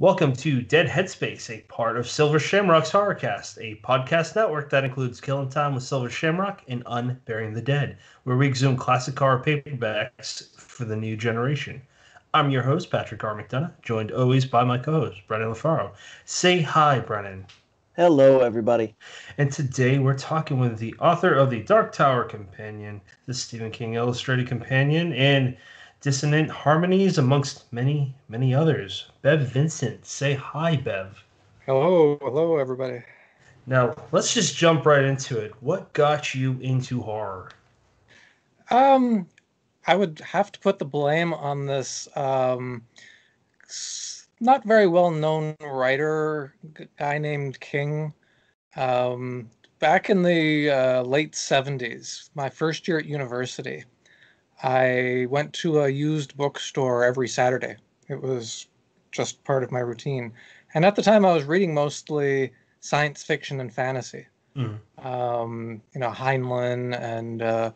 Welcome to Dead Headspace, a part of Silver Shamrock's Horrorcast, a podcast network that includes Killing Time with Silver Shamrock and Unburying the Dead, where we exhume classic horror paperbacks for the new generation. I'm your host, Patrick R. McDonough, joined always by my co-host, Brennan LaFaro. Say hi, Brennan. Hello, everybody. And today we're talking with the author of the Dark Tower Companion, the Stephen King Illustrated Companion, and Dissonant Harmonies, amongst many, many others. Bev Vincent. Say hi, Bev. Hello, hello, everybody. Now, let's just jump right into it. What got you into horror? Um, I would have to put the blame on this um, not very well known writer, guy named King. Um, back in the uh, late 70s, my first year at university, I went to a used bookstore every Saturday. It was just part of my routine. And at the time, I was reading mostly science fiction and fantasy. Mm. Um, you know, Heinlein and uh,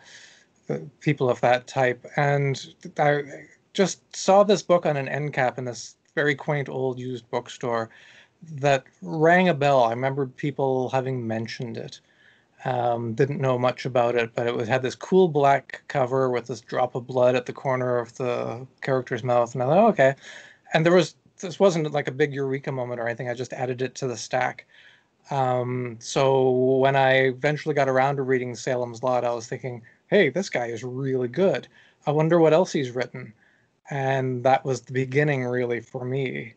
people of that type. And I just saw this book on an end cap in this very quaint old used bookstore that rang a bell. I remember people having mentioned it. Um, didn't know much about it, but it was, had this cool black cover with this drop of blood at the corner of the character's mouth, and I thought, oh, okay. And there was this wasn't like a big eureka moment or anything. I just added it to the stack. Um, so when I eventually got around to reading Salem's Lot, I was thinking, hey, this guy is really good. I wonder what else he's written. And that was the beginning, really, for me.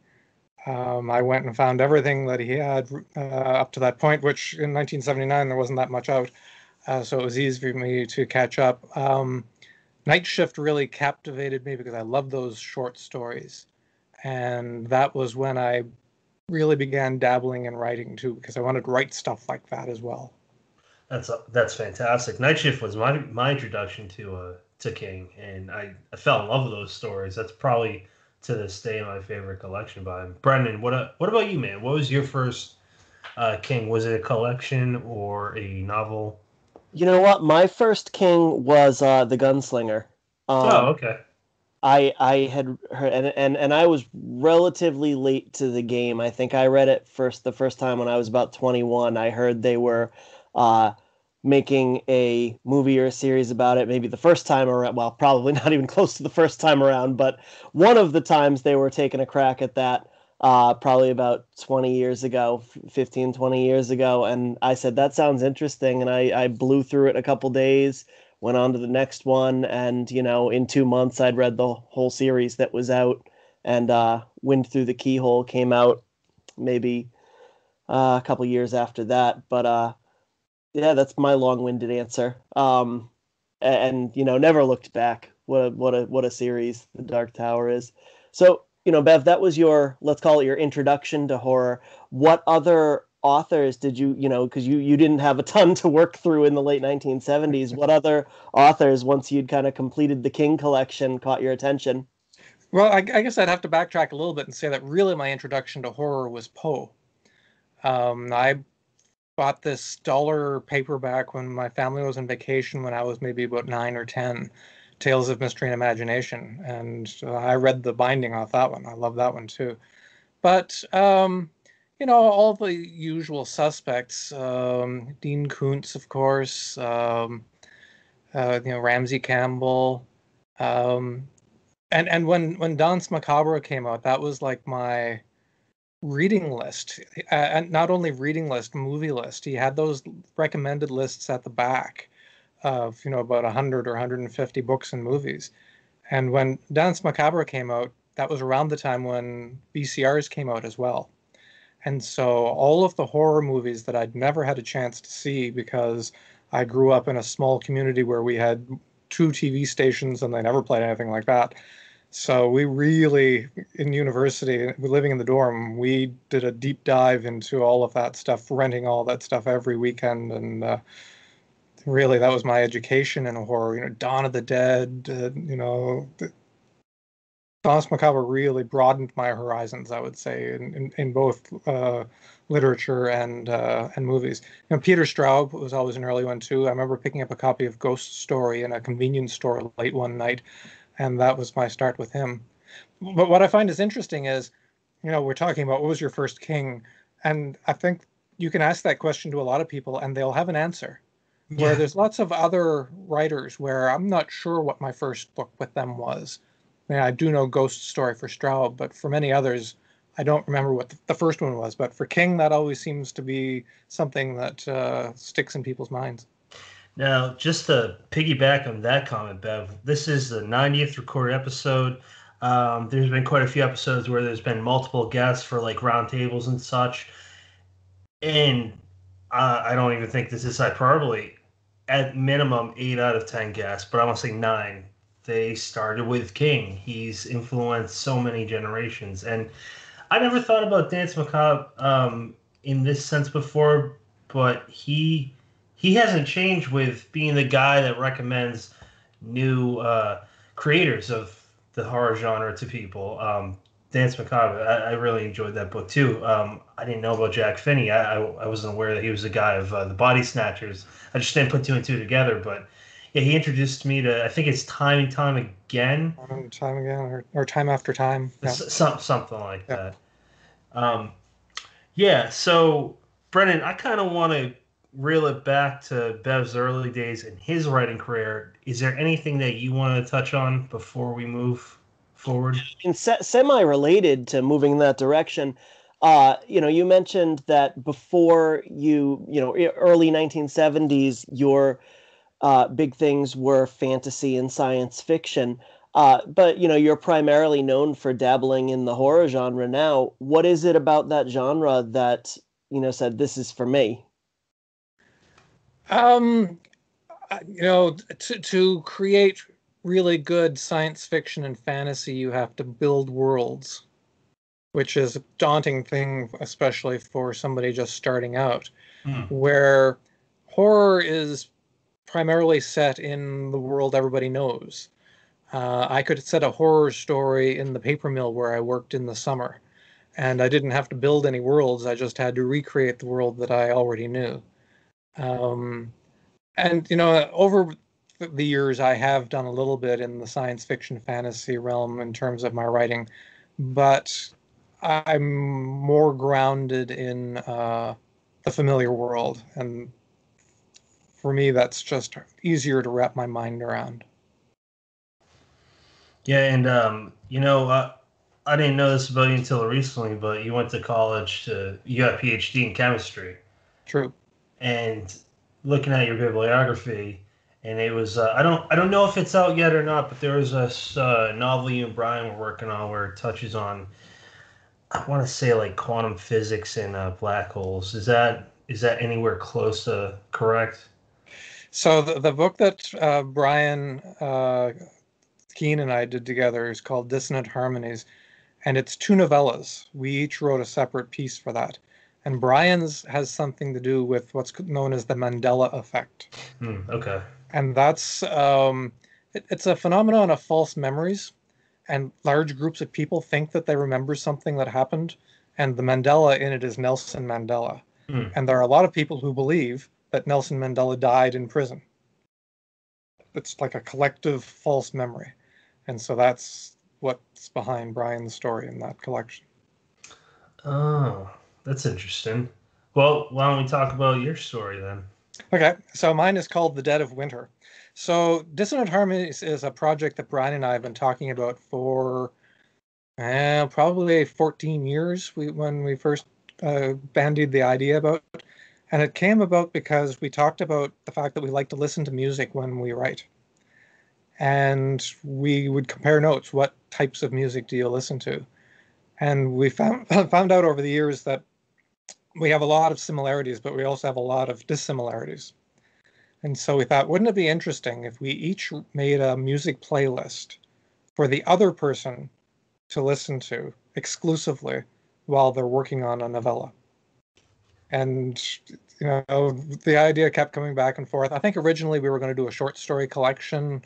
Um, I went and found everything that he had uh, up to that point, which in 1979 there wasn't that much out, uh, so it was easy for me to catch up. Um, Night Shift really captivated me because I love those short stories, and that was when I really began dabbling in writing too, because I wanted to write stuff like that as well. That's uh, that's fantastic. Night Shift was my my introduction to uh, to King, and I, I fell in love with those stories. That's probably to this day my favorite collection by him. Brennan, what uh, what about you, man? What was your first uh, King? Was it a collection or a novel? You know what? My first King was uh, the Gunslinger. Um, oh, okay. I I had heard and, and and I was relatively late to the game. I think I read it first the first time when I was about 21. I heard they were uh, making a movie or a series about it maybe the first time around well probably not even close to the first time around but one of the times they were taking a crack at that uh, probably about 20 years ago 15 20 years ago and i said that sounds interesting and i, I blew through it a couple days went on to the next one and you know in two months i'd read the whole series that was out and uh, wind through the keyhole came out maybe uh, a couple years after that but uh, yeah, that's my long-winded answer. Um, and you know, never looked back. What a, what a what a series the Dark Tower is. So you know, Bev, that was your let's call it your introduction to horror. What other authors did you you know because you you didn't have a ton to work through in the late 1970s what other authors once you'd kind of completed the king collection caught your attention well I, I, guess i'd have to backtrack a little bit and say that really my introduction to horror was poe um, i bought this dollar paperback when my family was on vacation when I was maybe about nine or ten. Tales of Mystery and Imagination, and uh, I read the binding off that one. I love that one too. But um, you know, all the usual suspects: um, Dean Koontz, of course. Um, uh, you know, Ramsey Campbell. Um, and and when when Danse Macabre came out, that was like my reading list uh, and not only reading list movie list. He had those recommended lists at the back of you know about 100 or 150 books and movies. And when Danse Macabre came out that was around the time when vcrs came out as well. And so all of the horror movies that i'd never had a chance to see because i grew up in a small community where we had two tv stations and they never played anything like that so we really, in university, living in the dorm, we did a deep dive into all of that stuff, renting all that stuff every weekend, and uh, really that was my education in horror. You know, Dawn of the Dead. Uh, you know, Danse Macabre really broadened my horizons. I would say in in, in both uh, literature and uh, and movies. You know, Peter Straub was always an early one too. I remember picking up a copy of Ghost Story in a convenience store late one night and that was my start with him. But what I find is interesting is, you know, we're talking about what was your first king, and I think you can ask that question to a lot of people, and they'll have an answer. Where there's lots of other writers where I'm not sure what my first book with them was. I mean, I do know Ghost Story for Straub, but for many others, I don't remember what the first one was. But for King, that always seems to be something that uh, sticks in people's minds. Now, just to piggyback on that comment, Bev, this is the 90th recorded episode. Um, there's been quite a few episodes where there's been multiple guests for like roundtables and such. And uh, I don't even think this is hyperbole. At minimum, eight out of 10 guests, but I want to say nine. They started with King. He's influenced so many generations. And I never thought about Danse Macabre um, in this sense before, but he he hasn't changed with being the guy that recommends new uh, creators of the horror genre to people. Um, Danse Macabre, I, I really enjoyed that book too. Um, I didn't know about Jack Finney. I, I, I wasn't aware that he was the guy of uh, the Body Snatchers. I just didn't put two and two together. But yeah, he introduced me to. I think it's Time and Time Again. Time time again, or, or time after time. Yeah. Some, something like Yeah. that. Um, yeah. So Brennan, I kind of want to reel it back to Bev's early days in his writing career. Is there anything that you want to touch on before we move forward? and se- semi-related to moving in that direction uh, you know you mentioned that before you you know early 1970s your uh, big things were fantasy and science fiction uh, but you know you're primarily known for dabbling in the horror genre now what is it about that genre that you know said this is for me Um, you know, to to create really good science fiction and fantasy, you have to build worlds, which is a daunting thing, especially for somebody just starting out. Hmm. Where horror is primarily set in the world everybody knows. Uh, I could set a horror story in the paper mill where I worked in the summer, and I didn't have to build any worlds. I just had to recreate the world that I already knew. Um, and you know, over the years, I have done a little bit in the science fiction fantasy realm in terms of my writing, but I'm more grounded in uh, the familiar world, and for me, that's just easier to wrap my mind around. Yeah, and um, you know, uh, I didn't know this about you until recently, but you went to college to you got a PhD in chemistry. True. And looking at your bibliography and it was uh, i don't i don't know if it's out yet or not but there was a uh, novel you and brian were working on where it touches on i want to say like quantum physics and uh, black holes is that is that anywhere close to correct So the, the book that uh, Brian uh, Keene and I did together is called Dissonant Harmonies, and it's two novellas. We each wrote a separate piece for that. And Brian's has something to do with what's known as the Mandela effect. Hmm, okay And that's um, it, it's a phenomenon of false memories. And large groups of people think that they remember something that happened. And the Mandela in it is Nelson Mandela. Hmm. And there are a lot of people who believe that Nelson Mandela died in prison. It's like a collective false memory. And so that's what's behind Brian's story in that collection. oh that's interesting well why don't we talk about your story then Okay, so mine is called The Dead of Winter. So Dissonant Harmonies is a project that Brian and I have been talking about for uh, probably 14 years we, when we first uh, bandied the idea about. And it came about because we talked about the fact that we like to listen to music when we write. And we would compare notes. What types of music do you listen to? And we found, found out over the years that we have a lot of similarities, but we also have a lot of dissimilarities. And so we thought, wouldn't it be interesting if we each made a music playlist for the other person to listen to exclusively while they're working on a novella? And you know, the idea kept coming back and forth. I think originally we were going to do a short story collection,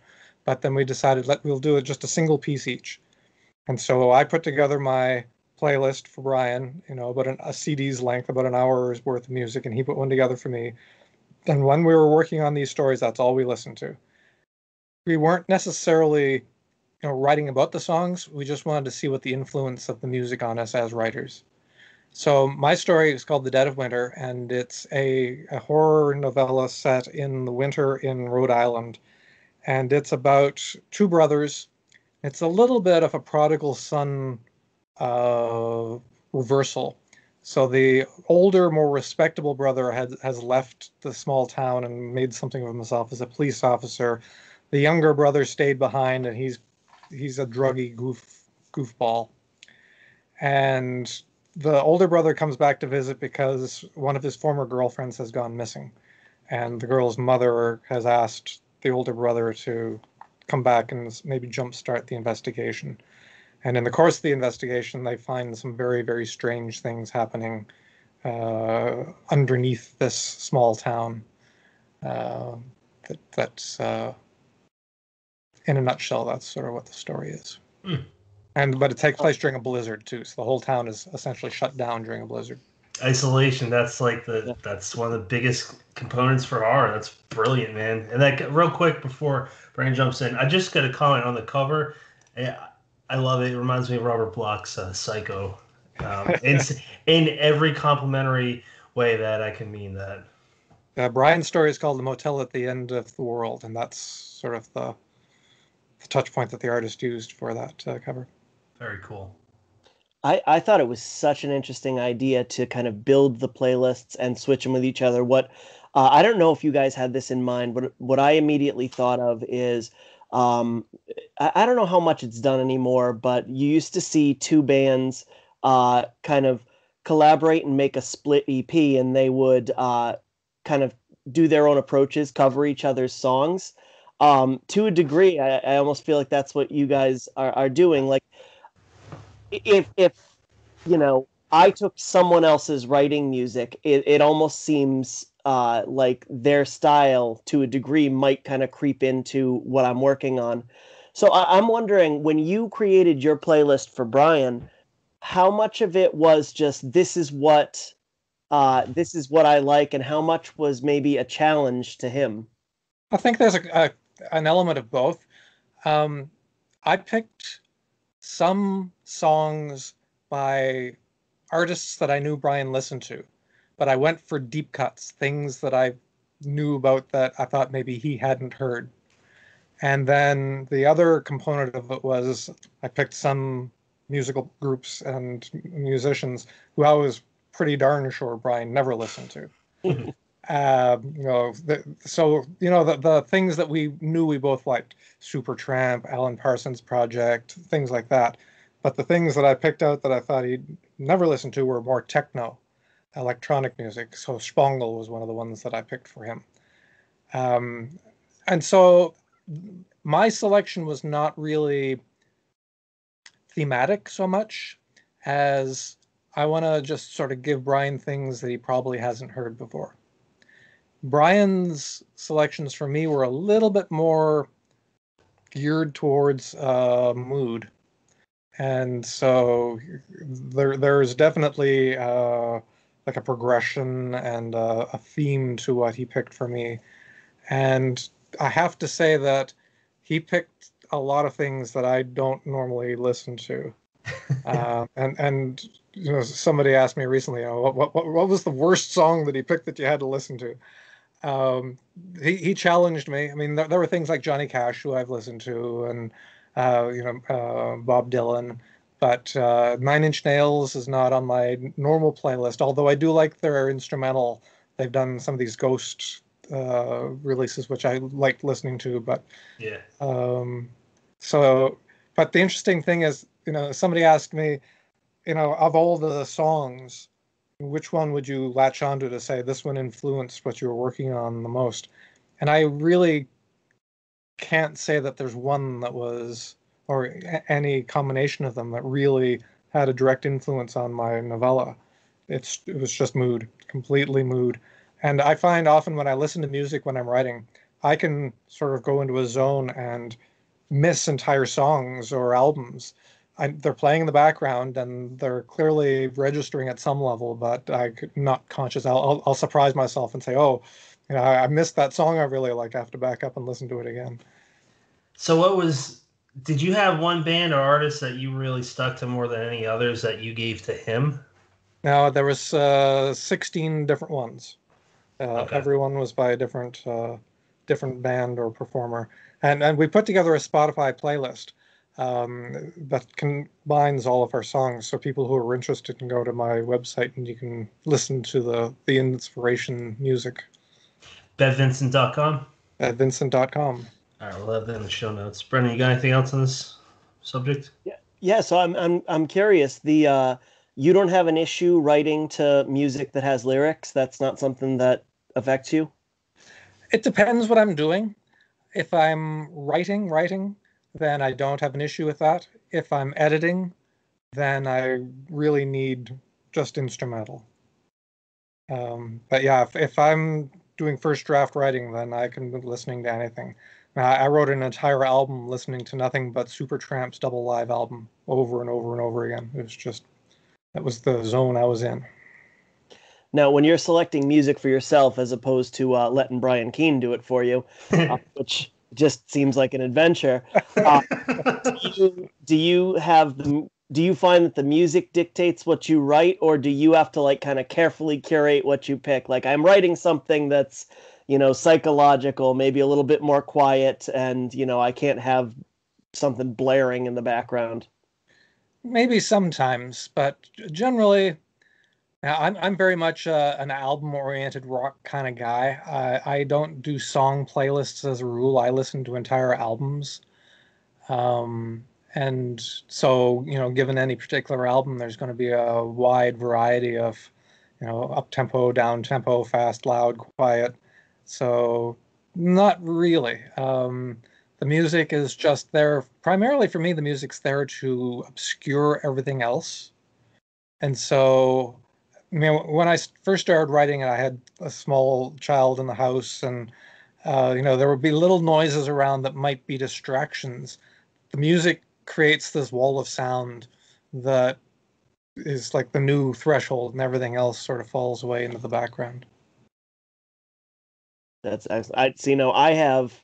but then we decided let we'll do it just a single piece each. And so I put together my playlist for Brian, you know, about an, a CD's length, about an hour's worth of music, and he put one together for me. And when we were working on these stories, that's all we listened to. We weren't necessarily you know writing about the songs. We just wanted to see what the influence of the music on us as writers. So my story is called The Dead of Winter, and it's a, a horror novella set in the winter in Rhode Island, and it's about two brothers. It's a little bit of a prodigal son uh, reversal. So the older, more respectable brother has has left the small town and made something of himself as a police officer. The younger brother stayed behind, and he's he's a druggy goof goofball. And the older brother comes back to visit because one of his former girlfriends has gone missing, and the girl's mother has asked the older brother to come back and maybe jumpstart the investigation. And in the course of the investigation, they find some very, very strange things happening uh, underneath this small town. Uh, that, that's, uh, in a nutshell, that's sort of what the story is. Mm. And but it takes place during a blizzard too, so the whole town is essentially shut down during a blizzard. Isolation. That's like the that's one of the biggest components for horror. That's brilliant, man. And that real quick before Brian jumps in, I just got a comment on the cover. Yeah, I love it. It reminds me of Robert Bloch's uh, Psycho. Um, in, in every complimentary way that I can mean that. Uh, Brian's story is called "The Motel at the End of the World," and that's sort of the, the touch point that the artist used for that uh, cover. Very cool. I, I thought it was such an interesting idea to kind of build the playlists and switch them with each other. What uh, I don't know if you guys had this in mind, but what I immediately thought of is um, I, I, don't know how much it's done anymore, but you used to see two bands uh, kind of collaborate and make a split EP, and they would uh, kind of do their own approaches, cover each other's songs. Um, to a degree, I, I almost feel like that's what you guys are, are doing. Like if if you know I took someone else's writing music, it, it almost seems uh, like their style to a degree might kind of creep into what I'm working on. So I, I'm wondering when you created your playlist for Brian, how much of it was just this is what uh, this is what I like, and how much was maybe a challenge to him? I think there's a, a an element of both. Um, I picked some songs by artists that I knew Brian listened to, but I went for deep cuts, things that I knew about that I thought maybe he hadn't heard. And then the other component of it was I picked some musical groups and musicians who I was pretty darn sure Brian never listened to. uh, you know, the, so you know the the things that we knew we both liked: Supertramp, Alan Parsons Project, things like that. But the things that I picked out that I thought he'd never listened to were more techno, electronic music. So Spangle was one of the ones that I picked for him. Um, and so my selection was not really thematic so much as I want to just sort of give Brian things that he probably hasn't heard before. Brian's selections for me were a little bit more geared towards uh, mood and so there there's definitely uh, like a progression and a, a, theme to what he picked for me. And i have to say that he picked a lot of things that i don't normally listen to. Uh, and and you know somebody asked me recently you know, what, what what was the worst song that he picked that you had to listen to? Um, he, he challenged me. I mean there, there were things like johnny cash who i've listened to and uh, you know, uh, Bob Dylan. But uh, Nine Inch Nails is not on my normal playlist, although I do like their instrumental. They've done some of these ghost uh, releases, which I liked listening to. But yeah. Um, so, but the interesting thing is, you know, somebody asked me, you know, of all the songs, which one would you latch onto to say this one influenced what you were working on the most? And I really can't say that there's one that was or any combination of them that really had a direct influence on my novella. It's it was just mood, completely mood. And I find often when I listen to music when I'm writing, I can sort of go into a zone and miss entire songs or albums. I, they're playing in the background and they're clearly registering at some level, but I'm not conscious. I'll, I'll, I'll surprise myself and say, "Oh, you know, I, I missed that song I really like. I have to back up and listen to it again." So what was did you have one band or artist that you really stuck to more than any others that you gave to him? No, there was uh, 16 different ones. Uh, Okay. Everyone was by a different uh, different band or performer, and and we put together a Spotify playlist um, that combines all of our songs. So people who are interested can go to my website and you can listen to the the inspiration music BevVincent.com. at Vincent.com. All right, we'll have that in the show notes. Brennan, you got anything else on this subject? Yeah, yeah. so I'm I'm I'm curious. The uh, you don't have an issue writing to music that has lyrics. That's not something that affects you. It depends what I'm doing. If I'm writing, writing, then I don't have an issue with that. If I'm editing, then I really need just instrumental. Um, but yeah, if, if I'm doing first draft writing, then I can be listening to anything. Uh, I wrote an entire album listening to nothing but Supertramp's double live album over and over and over again. It was just that was the zone I was in. Now, when you're selecting music for yourself as opposed to uh, letting Brian Keene do it for you, uh, which just seems like an adventure, uh, do, you, do you have the do you find that the music dictates what you write, or do you have to like kind of carefully curate what you pick? Like, I'm writing something that's you know psychological, maybe a little bit more quiet, and you know I can't have something blaring in the background. Maybe sometimes, but generally, now I'm I'm very much uh, an album-oriented rock kind of guy. I I don't do song playlists as a rule. I listen to entire albums, um, and so you know, given any particular album, there's going to be a wide variety of, you know, up tempo, down tempo, fast, loud, quiet. So not really. Um, the music is just there primarily for me the music's there to obscure everything else and so I mean, when I first started writing, I had a small child in the house, and uh, you know there would be little noises around that might be distractions. The music creates this wall of sound that is like the new threshold, and everything else sort of falls away into the background. That's excellent. I see. No, I have,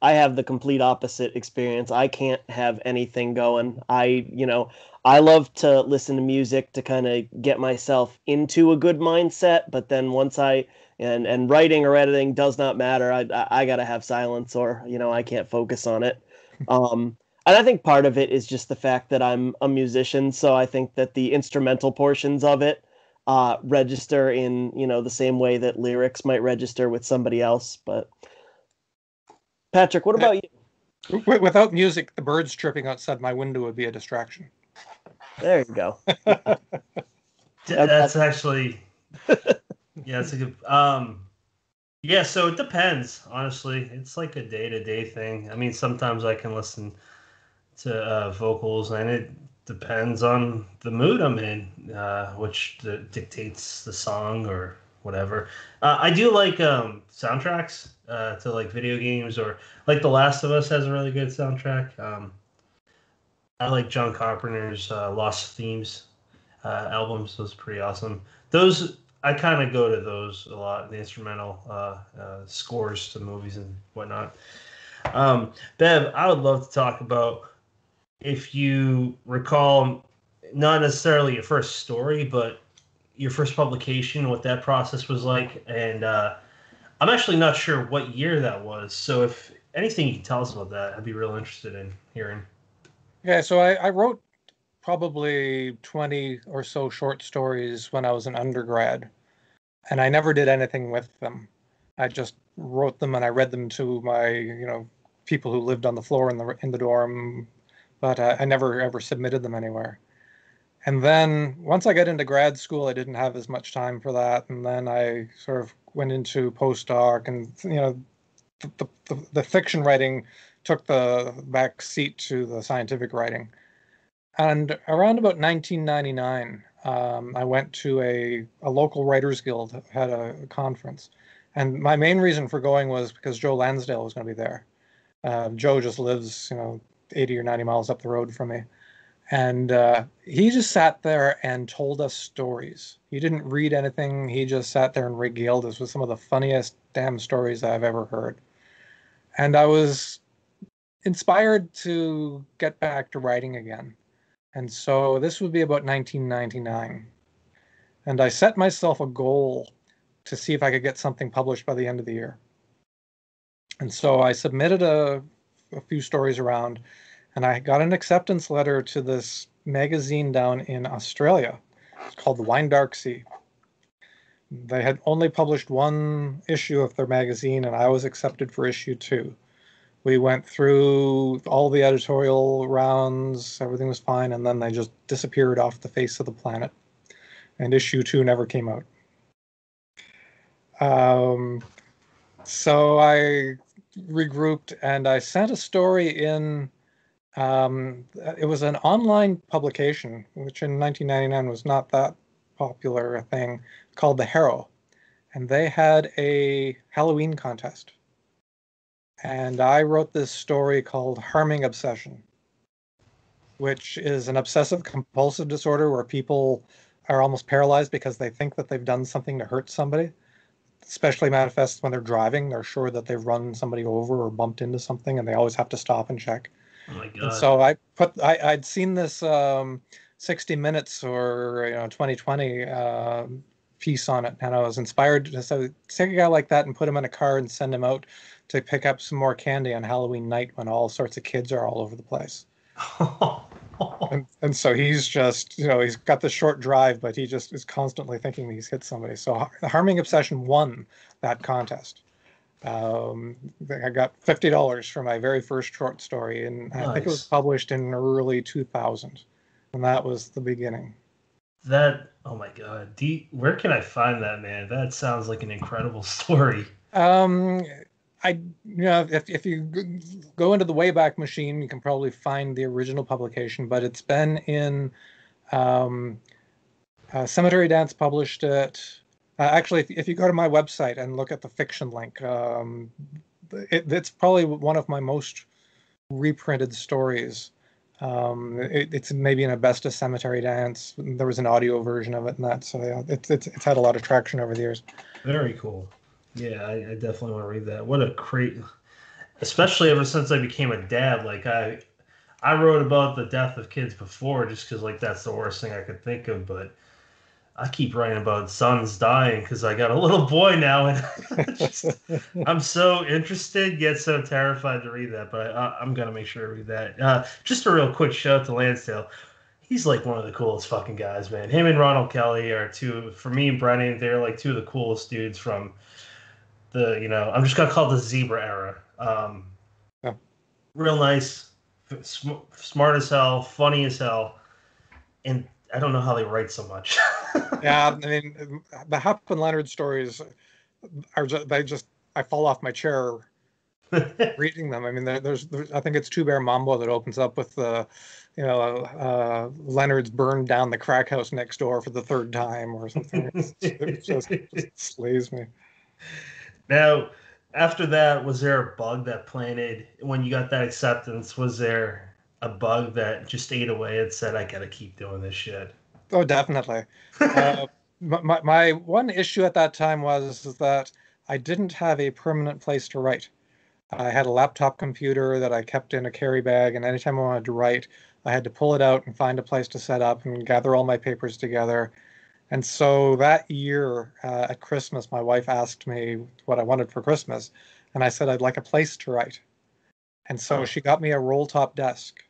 I have the complete opposite experience. I can't have anything going. I, you know, I love to listen to music to kind of get myself into a good mindset. But then once I and and writing or editing does not matter. I I, I gotta have silence or you know I can't focus on it. Um, and I think part of it is just the fact that I'm a musician. So I think that the instrumental portions of it uh, register in you know the same way that lyrics might register with somebody else. But Patrick, what about you? Without music, the birds chirping outside my window would be a distraction. There you go. That's actually, yeah, it's a good. Um, yeah, so it depends. Honestly, it's like a day to day thing. I mean, sometimes I can listen to uh, vocals, and it depends on the mood I'm in, uh, which dictates the song or whatever. Uh, I do like um, soundtracks uh, to like video games, or like The Last of Us has a really good soundtrack. Um, I like John Carpenter's uh, Lost Themes uh, albums. Those pretty awesome. Those I kind of go to those a lot. The instrumental uh, scores to movies and whatnot. Um, Bev, I would love to talk about if you recall, not necessarily your first story, but your first publication, what that process was like, and uh, I'm actually not sure what year that was. So if anything you can tell us about that, I'd be real interested in hearing. Yeah, so I, I wrote probably 20 or so short stories when I was an undergrad, and I never did anything with them. I just wrote them and I read them to my, you know, people who lived on the floor in the in the dorm, but uh, I never ever submitted them anywhere. And then once I got into grad school, I didn't have as much time for that, and then I sort of went into postdoc, and you know, the the, the fiction writing took the back seat to the scientific writing. And around about 1999, um, I went to a, a local writers guild had a conference, and my main reason for going was because Joe Lansdale was going to be there. Uh, Joe just lives, you know, 80 or 90 miles up the road from me, and uh, he just sat there and told us stories. He didn't read anything. He just sat there and regaled us with some of the funniest damn stories I've ever heard. And I was inspired to get back to writing again. And so this would be about 1999. And I set myself a goal to see if I could get something published by the end of the year. And so I submitted a, a few stories around, and I got an acceptance letter to this magazine down in Australia. It's called the Wine Dark Sea. They had only published one issue of their magazine, and I was accepted for issue two. We went through all the editorial rounds, everything was fine, and then they just disappeared off the face of the planet. And issue two never came out. Um, so I regrouped and I sent a story in. Um, it was an online publication, which in 1999 was not that popular a thing, called The Harrow. And they had a Halloween contest. And I wrote this story called Harming Obsession, which is an obsessive compulsive disorder where people are almost paralyzed because they think that they've done something to hurt somebody especially manifests when they're driving. They're sure that they've run somebody over or bumped into something, and they always have to stop and check. Oh my god! And so I put I, I'd seen this um, 60 Minutes or you know 2020 uh, piece on it, and I was inspired to say, take a guy like that and put him in a car and send him out to pick up some more candy on Halloween night when all sorts of kids are all over the place. and, and so he's just, you know, he's got the short drive, but he just is constantly thinking he's hit somebody. So Harming Obsession won that contest. Um, I got fifty dollars for my very first short story, and nice. I think it was published in early two thousand, and that was the beginning. That oh my god, you, where can I find that man? That sounds like an incredible story. Um, I you know if if you go into the Wayback Machine, you can probably find the original publication, but it's been in um, uh, Cemetery Dance published it. Uh, actually, if, if, you go to my website and look at the fiction link, um, it, it's probably one of my most reprinted stories. Um, it, it's maybe in a best of cemetery dance. There was an audio version of it, and that so yeah, it's it's it's had a lot of traction over the years. Very cool. Yeah, I, I definitely want to read that. What a great, especially ever since I became a dad. Like I, I wrote about the death of kids before, just because like that's the worst thing I could think of. But I keep writing about sons dying because I got a little boy now, and just, I'm so interested yet so terrified to read that. But I, am gonna make sure to read that. Uh, just a real quick shout out to Lansdale. He's like one of the coolest fucking guys, man. Him and Ronald Kelly are two for me and Brennan. They're like two of the coolest dudes from the you know I'm just gonna call it the zebra era. Um, yeah. Real nice, sm- smart as hell, funny as hell, and I don't know how they write so much. yeah, I mean the Hap and Leonard stories are just, they just I fall off my chair reading them. I mean there, there's, there's, I think it's Two Bear Mambo that opens up with the you know uh, Leonard's burned down the crack house next door for the third time or something. it just, just slays me. Now, after that, was there a bug that planted when you got that acceptance? Was there a bug that just ate away and said, "I got to keep doing this shit"? Oh, definitely. uh, my my one issue at that time was that I didn't have a permanent place to write. I had a laptop computer that I kept in a carry bag, and anytime I wanted to write, I had to pull it out and find a place to set up and gather all my papers together and so that year uh, at Christmas, my wife asked me what I wanted for Christmas. And I said, I'd like a place to write. And so she got me a roll top desk,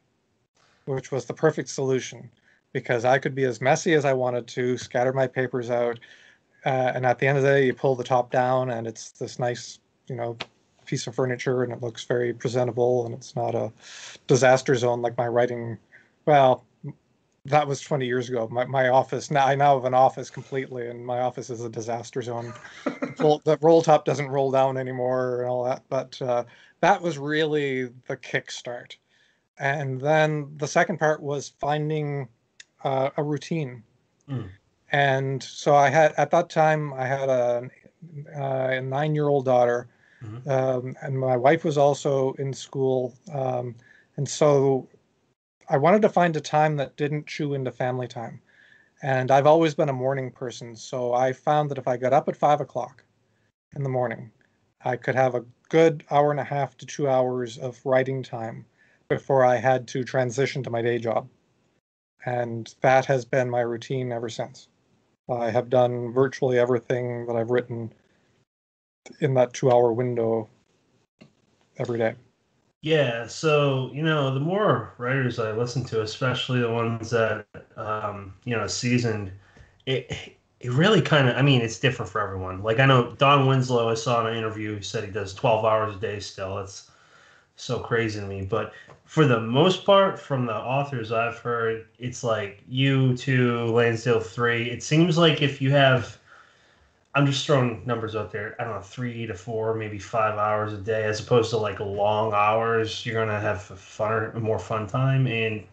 which was the perfect solution because I could be as messy as I wanted to, scatter my papers out. Uh, and at the end of the day, you pull the top down and it's this nice, you know, piece of furniture and it looks very presentable and it's not a disaster zone like my writing. Well, that was 20 years ago. My, my office now I now have an office completely, and my office is a disaster zone. the roll top doesn't roll down anymore and all that. But uh, that was really the kickstart. And then the second part was finding uh, a routine. Mm. And so I had at that time I had a, uh, a nine-year-old daughter, mm-hmm. um, and my wife was also in school. Um, and so I wanted to find a time that didn't chew into family time. And I've always been a morning person. So I found that if I got up at five o'clock in the morning, I could have a good hour and a half to two hours of writing time before I had to transition to my day job. And that has been my routine ever since. I have done virtually everything that I've written in that two hour window every day. Yeah, so you know, the more writers I listen to, especially the ones that um, you know seasoned, it it really kind of. I mean, it's different for everyone. Like I know Don Winslow, I saw in an interview, he said he does twelve hours a day still. It's so crazy to me. But for the most part, from the authors I've heard, it's like you two, Lansdale three. It seems like if you have I'm just throwing numbers out there. I don't know, three to four, maybe five hours a day, as opposed to like long hours. You're gonna have a fun, a more fun time, and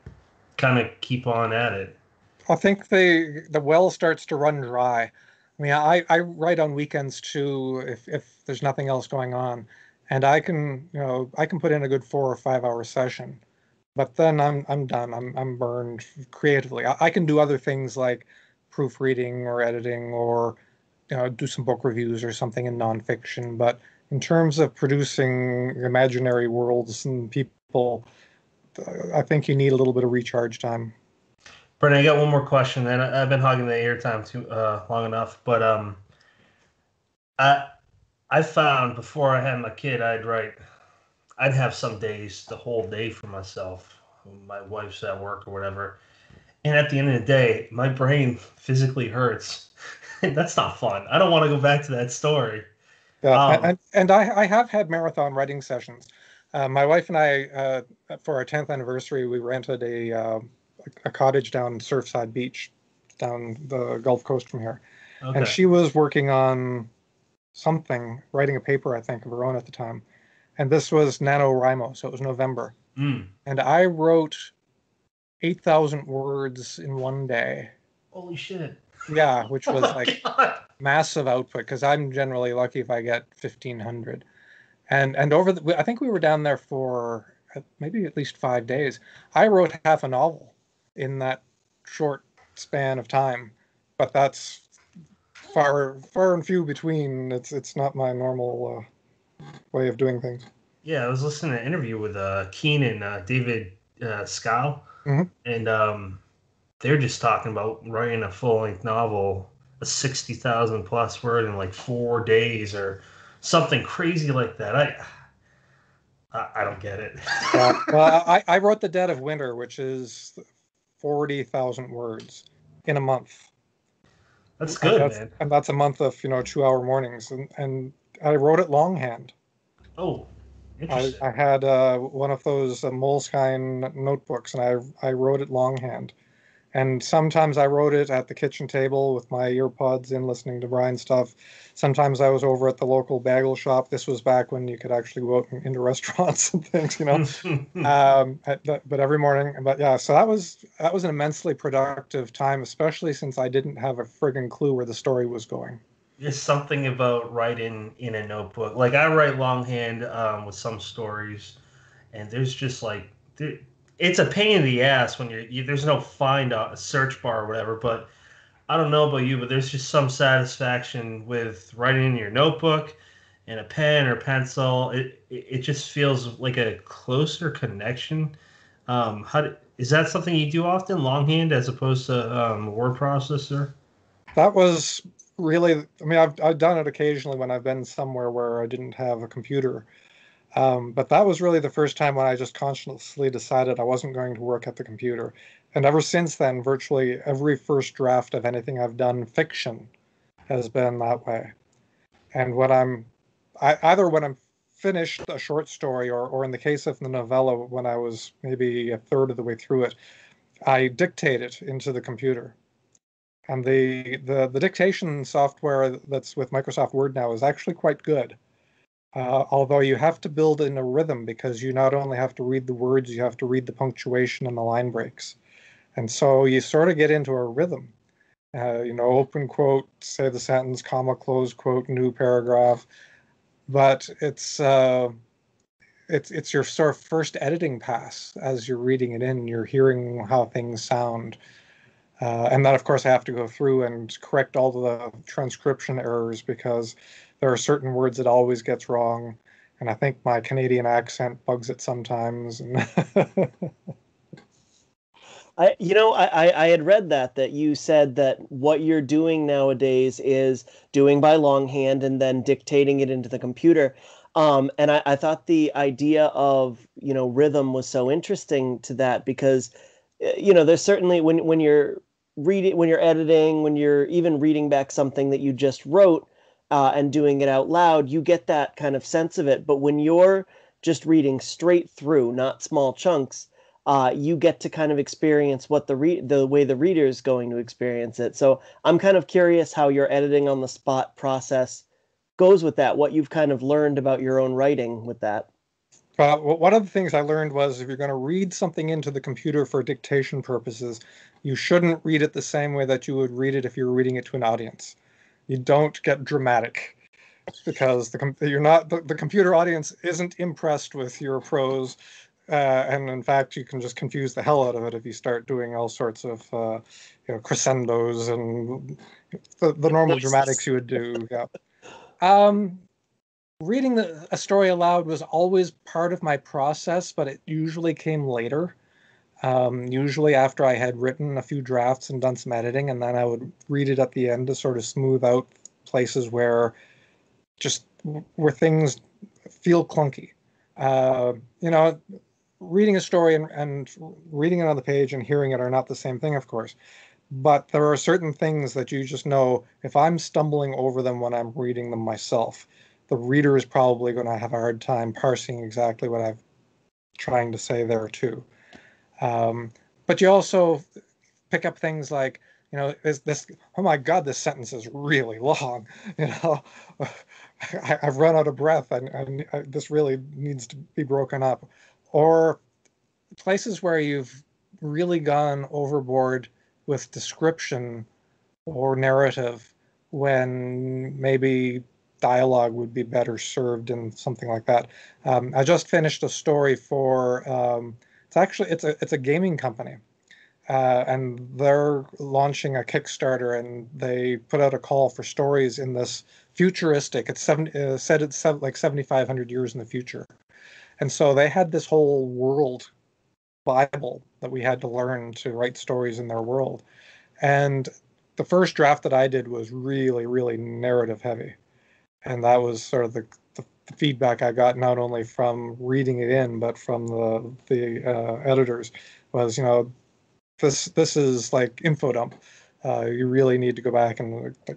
kind of keep on at it. I think the the well starts to run dry. I mean, I, I write on weekends too if if there's nothing else going on, and I can you know I can put in a good four or five hour session, but then I'm I'm done. I'm I'm burned creatively. I, I can do other things like proofreading or editing or know, do some book reviews or something in nonfiction. But in terms of producing imaginary worlds and people, I think you need a little bit of recharge time. Brennan, I got one more question, and I've been hogging the airtime too uh, long enough. But um, I I found before I had my kid, I'd write, I'd have some days the whole day for myself. My wife's at work or whatever, and at the end of the day, my brain physically hurts that's not fun. I don't want to go back to that story. Yeah, um, and, and I, I have had marathon writing sessions. Uh, my wife and I, uh, for our 10th anniversary, we rented a uh, a cottage down Surfside Beach, down the Gulf Coast from here, okay. and she was working on something, writing a paper, I think, of her own at the time, and this was NaNoWriMo, so it was November, mm. and I wrote eight thousand words in one day. Holy shit! Yeah, which oh was oh like God. massive output because I'm generally lucky if I get 1500. And and over the I think we were down there for uh, maybe at least 5 days. I wrote half a novel in that short span of time, but that's far far and few between. It's it's not my normal uh, way of doing things. Yeah, I was listening to an interview with uh, Keenan, uh, David uh, Skal, mm-hmm. and um, they're just talking about writing a full length novel, a sixty thousand plus word in like four days or something crazy like that. I I, I don't get it. yeah, well, I, I wrote The Dead of Winter, which is forty thousand words in a month. That's good, and that's, man. And that's a month of you know two hour mornings, and and I wrote it longhand. Oh, I, I, had uh, one of those uh, Moleskine notebooks, and I I wrote it longhand. And sometimes I wrote it at the kitchen table with my earpods in listening to Brian stuff. Sometimes I was over at the local bagel shop. This was back when you could actually go out into restaurants and things, you know. um, but every morning, but yeah, so that was that was an immensely productive time, especially since I didn't have a friggin' clue where the story was going. There's something about writing in a notebook. Like I write longhand um, with some stories, and there's just like there, it's a pain in the ass when you're you, there's no find a search bar or whatever but i don't know about you but there's just some satisfaction with writing in your notebook and a pen or pencil. It it just feels like a closer connection. Um how do, is that something you do often longhand as opposed to um, word processor? That was really i mean I've, I've done it occasionally when i've been somewhere where i didn't have a computer um, but that was really the first time when I just consciously decided I wasn't going to work at the computer. And ever since then, virtually every first draft of anything I've done fiction has been that way. And when I'm I, either when I'm finished a short story or, or in the case of the novella, when I was maybe a third of the way through it, I dictate it into the computer. And the, the, the dictation software that's with Microsoft Word now is actually quite good. Uh, although you have to build in a rhythm because you not only have to read the words, you have to read the punctuation and the line breaks. And so you sort of get into a rhythm. Uh, you know, open quote, say the sentence, comma, close quote, new paragraph. But it's uh, it's it's your sort of first editing pass as you're reading it in. You're hearing how things sound. Uh, and then, of course, I have to go through and correct all the transcription errors because there are certain words it always gets wrong and I think my Canadian accent bugs it sometimes. I, you know, I, I had read that that you said that what you're doing nowadays is doing by longhand and then dictating it into the computer. Um, and I, I thought the idea of you know rhythm was so interesting to that because eh, you know there's certainly when when you're reading when you're editing when you're even reading back something that you just wrote uh, and doing it out loud you get that kind of sense of it. But when you're just reading straight through not small chunks uh, you get to kind of experience what the re- the way the reader is going to experience it. So i'm kind of curious how your editing on the spot process goes with that what you've kind of learned about your own writing with that. Uh, one of the things I learned was if you're going to read something into the computer for dictation purposes, you shouldn't read it the same way that you would read it if you were reading it to an audience. You don't get dramatic because the you're not the, the computer audience isn't impressed with your prose, uh, and in fact, you can just confuse the hell out of it if you start doing all sorts of uh, you know crescendos and the, the normal dramatics you would do. Yeah. Um, reading the, a story aloud was always part of my process, but it usually came later. Um, usually after I had written a few drafts and done some editing, and then I would read it at the end to sort of smooth out places where just where things feel clunky. Uh, you know, reading a story and, and reading it on the page and hearing it are not the same thing, of course. But there are certain things that you just know if I'm stumbling over them when I'm reading them myself, the reader is probably going to have a hard time parsing exactly what I'm trying to say there too. Um, but you also pick up things like, you know, is this, oh my God, this sentence is really long. You know, I, have run out of breath and, and I, this really needs to be broken up. Or places where you've really gone overboard with description or narrative when maybe dialogue would be better served in something like that. Um, I just finished a story for um, it's actually it's a it's a gaming company, uh, and they're launching a Kickstarter, and they put out a call for stories in this futuristic. It's seven uh, said it's seven, like seventy five hundred years in the future, and so they had this whole world Bible that we had to learn to write stories in their world, and the first draft that I did was really really narrative heavy and that was sort of the, the, feedback I got not only from reading it in but from the the uh, editors was you know this this is like info dump. Uh, you really need to go back and uh,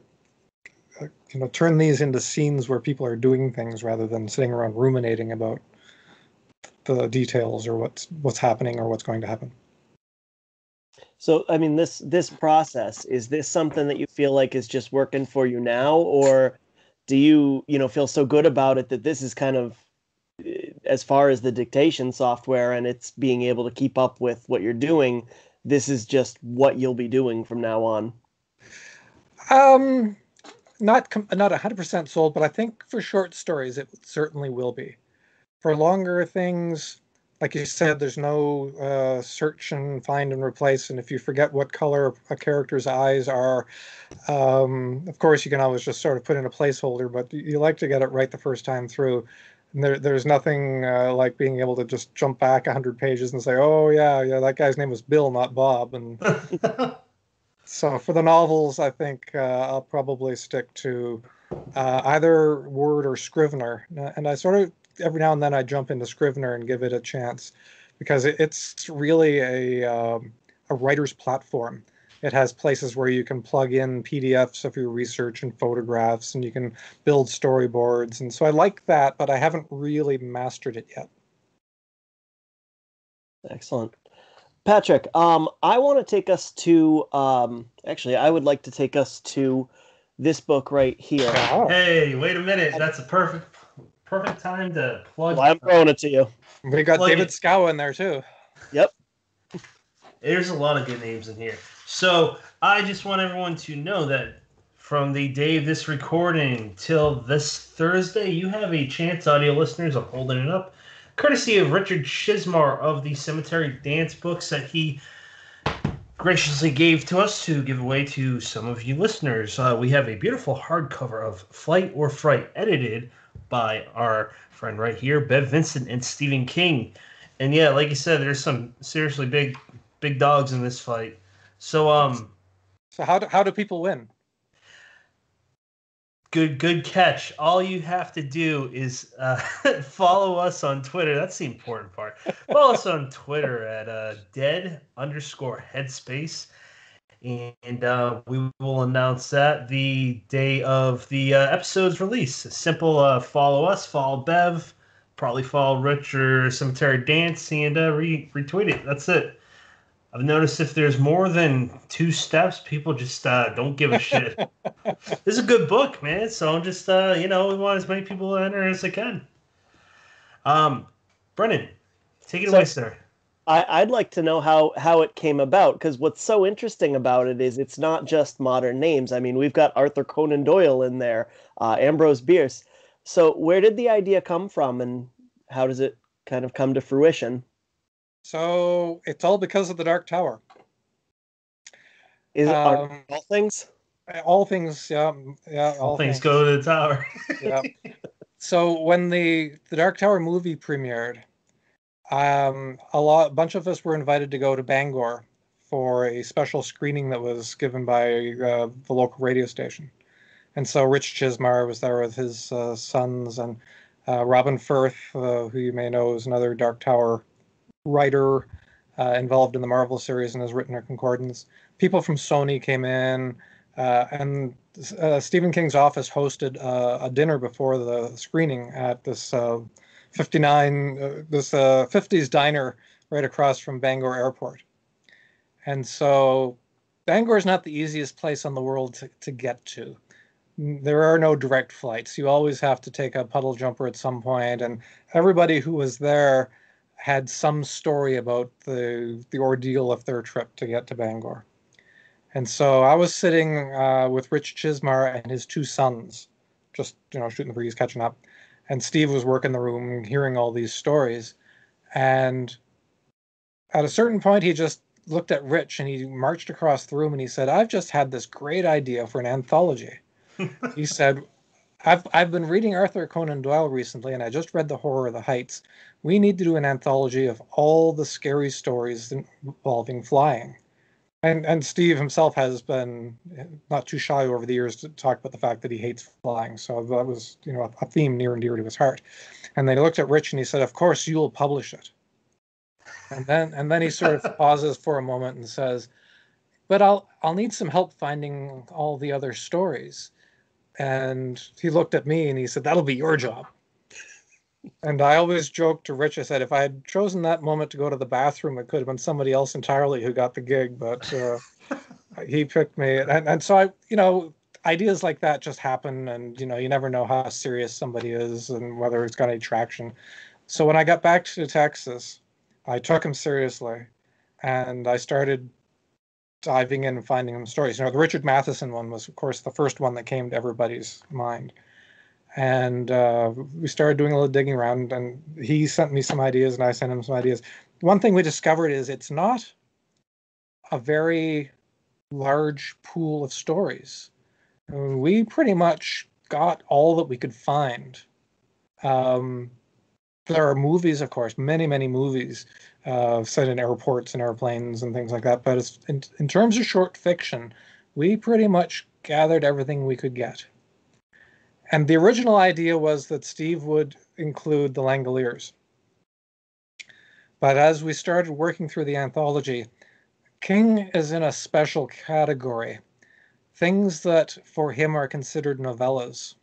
you know turn these into scenes where people are doing things rather than sitting around ruminating about the details or what's what's happening or what's going to happen. So, I mean, this this process is this something that you feel like is just working for you now, or do you you know feel so good about it that this is kind of eh, as far as the dictation software and it's being able to keep up with what you're doing this is just what you'll be doing from now on? Um not not 100% sold but i think for short stories it certainly will be. For longer things like you said, there's no uh, search and find and replace. And if you forget what color a character's eyes are, um, of course, you can always just sort of put in a placeholder, but you like to get it right the first time through. And there, there's nothing uh, like being able to just jump back 100 pages and say, oh, yeah, yeah, that guy's name was Bill, not Bob. And so for the novels, I think uh, I'll probably stick to uh, either Word or Scrivener. And I sort of every now and then I jump into Scrivener and give it a chance because it, it's really a um, a writer's platform. It has places where you can plug in PDFs of your research and photographs, and you can build storyboards. And so I like that, but I haven't really mastered it yet. Excellent. Patrick, um, I want to take us to, um, actually, I would like to take us to this book right here. Hey, wait a minute. That's a perfect perfect time to plug. Well, I'm throwing it to you. We got David it. Schow in there too. Yep. There's a lot of good names in here. So I just want everyone to know that from the day of this recording till this Thursday, you have a chance, audio listeners, of holding it up, courtesy of Richard Chizmar of the Cemetery Dance books that he graciously gave to us to give away to some of you listeners. Uh, we have a beautiful hardcover of Flight or Fright, edited by our friend right here, Bev Vincent and Stephen King. And yeah, like you said, there's some seriously big, big dogs in this fight. So um, so how do how do people win? Good, good catch. All you have to do is uh, follow us on Twitter. That's the important part. Follow us on Twitter at uh, dead underscore headspace and uh, we will announce that the day of the uh, episode's release. A simple uh, follow us, follow Bev, probably follow Rich or Cemetery Dance, and uh, re- retweet it. That's it. I've noticed if there's more than two steps, people just uh, don't give a shit. this is a good book, man. So I'm just, uh, you know, we want as many people to enter as I can. Um, Brennan, take it so, away, sir. I, would like to know how how it came about because what's so interesting about it is it's not just modern names. I mean, we've got Arthur Conan Doyle in there, uh, Ambrose Bierce. So where did the idea come from, and how does it kind of come to fruition? So it's all because of the Dark Tower. Is it um, all things? All things, yeah, yeah. All, all things, things go to the tower. yeah. So when the the Dark Tower movie premiered, um, a lot, a bunch of us were invited to go to Bangor for a special screening that was given by uh, the local radio station. And so Rich Chizmar was there with his uh, sons, and uh, Robin Furth, uh, who you may know is another Dark Tower writer uh, involved in the Marvel series and has written a concordance. People from Sony came in, uh, and Stephen King's office hosted a dinner before the screening at this 59, uh, this uh, 50s diner right across from Bangor Airport. And so Bangor is not the easiest place on the world to, to get to. There are no direct flights. You always have to take a puddle jumper at some point, and everybody who was there had some story about the the ordeal of their trip to get to Bangor. And so I was sitting uh, with Rich Chizmar and his two sons, just you know shooting the breeze, catching up and Steve was working the room hearing all these stories. And at a certain point, he just looked at Rich and he marched across the room and he said, I've just had this great idea for an anthology. he said, I've, I've been reading Arthur Conan Doyle recently and I just read The Horror of the Heights. We need to do an anthology of all the scary stories involving flying and and Steve himself has been not too shy over the years to talk about the fact that he hates flying. So that was you know a theme near and dear to his heart. And they looked at Rich and he said, "Of course you'll publish it." And then and then he sort of pauses for a moment and says, "But I'll I'll need some help finding all the other stories." And he looked at me and he said, "That'll be your job." And I always joke to Rich. I said, if I had chosen that moment to go to the bathroom, it could have been somebody else entirely who got the gig. But uh, he picked me, and, and so I, you know, ideas like that just happen, and you know, you never know how serious somebody is and whether it's got any traction. So when I got back to Texas, I took him seriously, and I started diving in and finding him stories. You know, the Richard Matheson one was, of course, the first one that came to everybody's mind and uh, we started doing a little digging around and he sent me some ideas and i sent him some ideas. One thing we discovered is it's not a very large pool of stories. We pretty much got all that we could find. Um, there are movies of course many many movies uh, set in airports and airplanes and things like that but in, in terms of short fiction we pretty much gathered everything we could get and the original idea was that Steve would include the Langoliers. But as we started working through the anthology, King is in a special category. Things that for him are considered novellas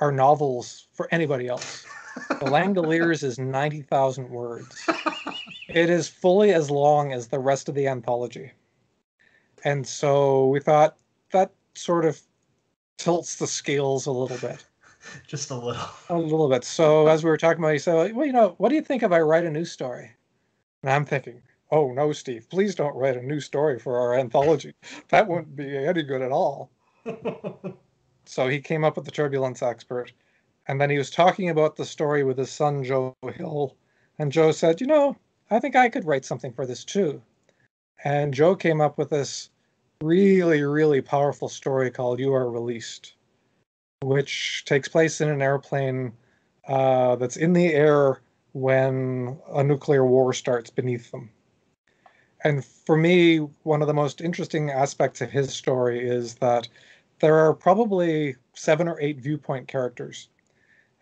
are novels for anybody else. The Langoliers is 90,000 words. It is fully as long as the rest of the anthology. And so we thought that sort of tilts the scales a little bit. Just a little. A little bit. So as we were talking about, he said, "Well, you know, what do you think if I write a new story?" And I'm thinking, "Oh no, Steve, please don't write a new story for our anthology. That wouldn't be any good at all." so he came up with the turbulence expert, and then he was talking about the story with his son Joe Hill, and Joe said, "You know, I think I could write something for this too." And Joe came up with this really, really powerful story called You Are Released. which takes place in an airplane uh, that's in the air when a nuclear war starts beneath them. And for me, one of the most interesting aspects of his story is that there are probably seven or eight viewpoint characters.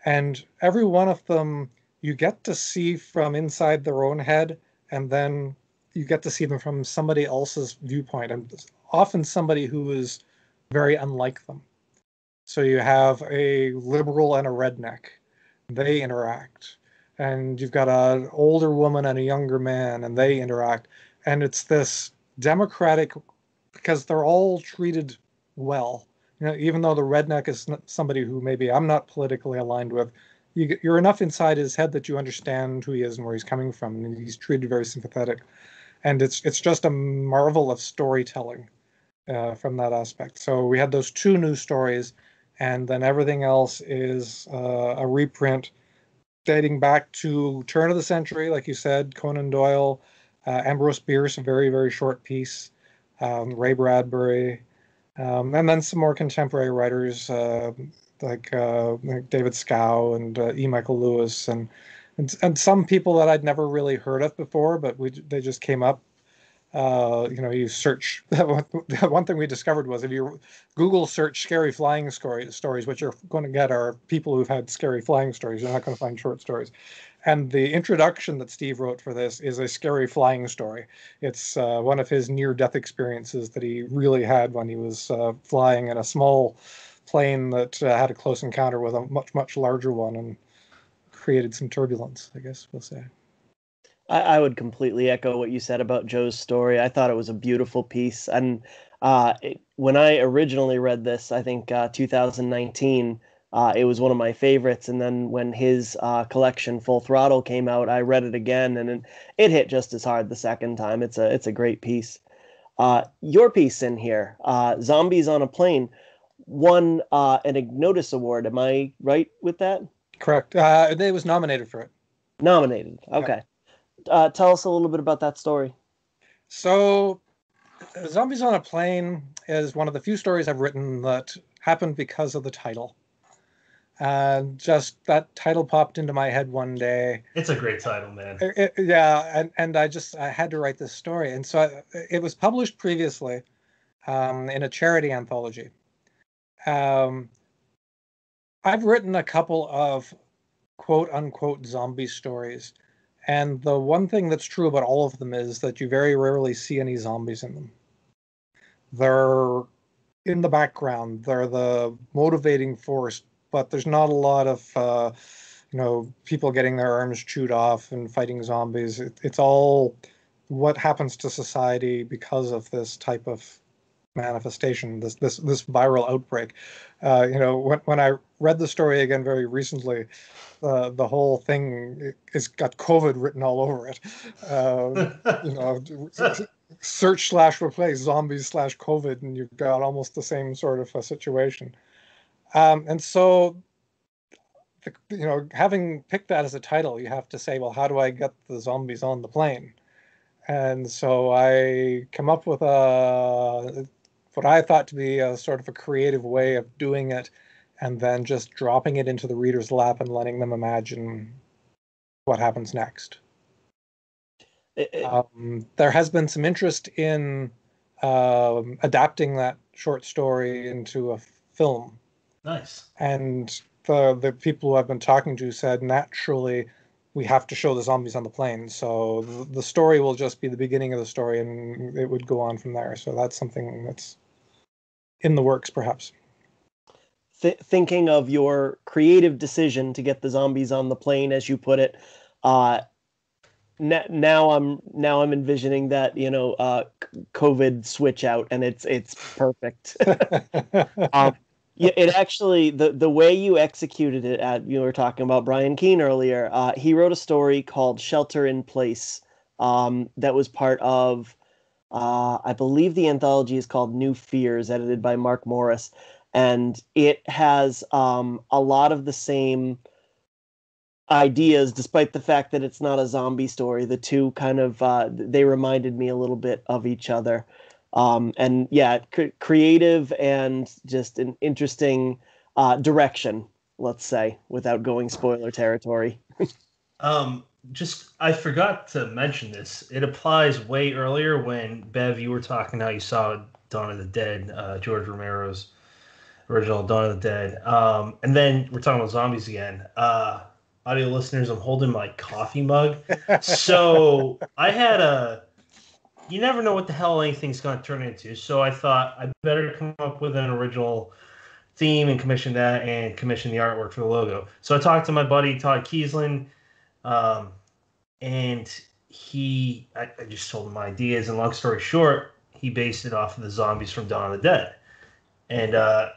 And every one of them you get to see from inside their own head, and then you get to see them from somebody else's viewpoint, and often somebody who is very unlike them. So you have a liberal and a redneck. They interact. And you've got an older woman and a younger man, and they interact. And it's this democratic, because they're all treated well. You know, even though the redneck is somebody who maybe I'm not politically aligned with, you, you're enough inside his head that you understand who he is and where he's coming from, and he's treated very sympathetic. And it's it's just a marvel of storytelling uh, from that aspect. So we had those two new stories, and then everything else is uh, a reprint dating back to turn of the century, like you said, Conan Doyle, uh, Ambrose Bierce, a very very short piece, um, Ray Bradbury, um, and then some more contemporary writers uh, like, uh, like, David Schow and uh, E. Michael Lewis and, and, and some people that I'd never really heard of before, but we they just came up. Uh, you know, you search. one thing we discovered was if you Google search scary flying story, stories, what you're going to get are people who've had scary flying stories. You're not going to find short stories. And the introduction that Steve wrote for this is a scary flying story. It's uh, one of his near death experiences that he really had when he was uh, flying in a small plane that uh, had a close encounter with a much, much larger one and created some turbulence, I guess we'll say. I, I would completely echo what you said about Joe's story. I thought it was a beautiful piece. And uh, it, when I originally read this, I think uh, 2019, uh, it was one of my favorites. And then when his uh, collection Full Throttle came out, I read it again, and it, it, hit just as hard the second time. It's a it's a great piece. Uh, your piece in here, uh, Zombies on a Plane, won uh, an Ignotus Award. Am I right with that? Correct. Uh, it was nominated for it. Nominated. Okay. Yeah. tell us a little bit about that story. So, Zombies on a Plane is one of the few stories I've written that happened because of the title. And just that title popped into my head one day. It's a great title, man. It, it, yeah, and and I just I had to write this story, and so I, it was published previously um, in a charity anthology. Um, I've written a couple of quote unquote zombie stories, and the one thing that's true about all of them is that you very rarely see any zombies in them. They're in the background. They're the motivating force but there's not a lot of uh, you know people getting their arms chewed off and fighting zombies. It, it's all what happens to society because of this type of manifestation, this this this viral outbreak. Uh, you know, when when I read the story again very recently, uh, the whole thing has got COVID written all over it. Uh, you know, search slash replace zombies slash COVID, and you've got almost the same sort of a situation. Um, and so, the, you know, having picked that as a title, you have to say, well, how do I get the zombies on the plane? And so I come up with a what I thought to be a sort of a creative way of doing it, and then just dropping it into the reader's lap and letting them imagine what happens next. It, it, um, there has been some interest in um, adapting that short story into a film. Nice. And the the people who I've been talking to said naturally we have to show the zombies on the plane. So the, the story will just be the beginning of the story, and it would go on from there. So that's something that's in the works, perhaps. Th- thinking of your creative decision to get the zombies on the plane, as you put it, uh, now I'm now I'm envisioning that you know uh, COVID switch out, and it's it's perfect. um, yeah, it actually the the way you executed it at you were talking about Brian Keene earlier. Uh, he wrote a story called Shelter in Place um, that was part of uh, I believe the anthology is called New Fears, edited by Mark Morris, and it has um, a lot of the same ideas, despite the fact that it's not a zombie story. The two kind of uh, they reminded me a little bit of each other. Um, and yeah, cr- creative and just an interesting uh, direction, let's say, without going spoiler territory. Um, just I forgot to mention this. It applies way earlier when Bev, you were talking how you saw Dawn of the Dead, uh, George Romero's original Dawn of the Dead. Um, and then we're talking about zombies again. Uh, audio listeners, I'm holding my coffee mug. so I had a. You never know what the hell anything's going to turn into. So I thought I better come up with an original theme and commission that and commission the artwork for the logo. So I talked to my buddy Todd Keisling, um, and he, I, I just told him my ideas. And long story short, he based it off of the zombies from Dawn of the Dead. And uh,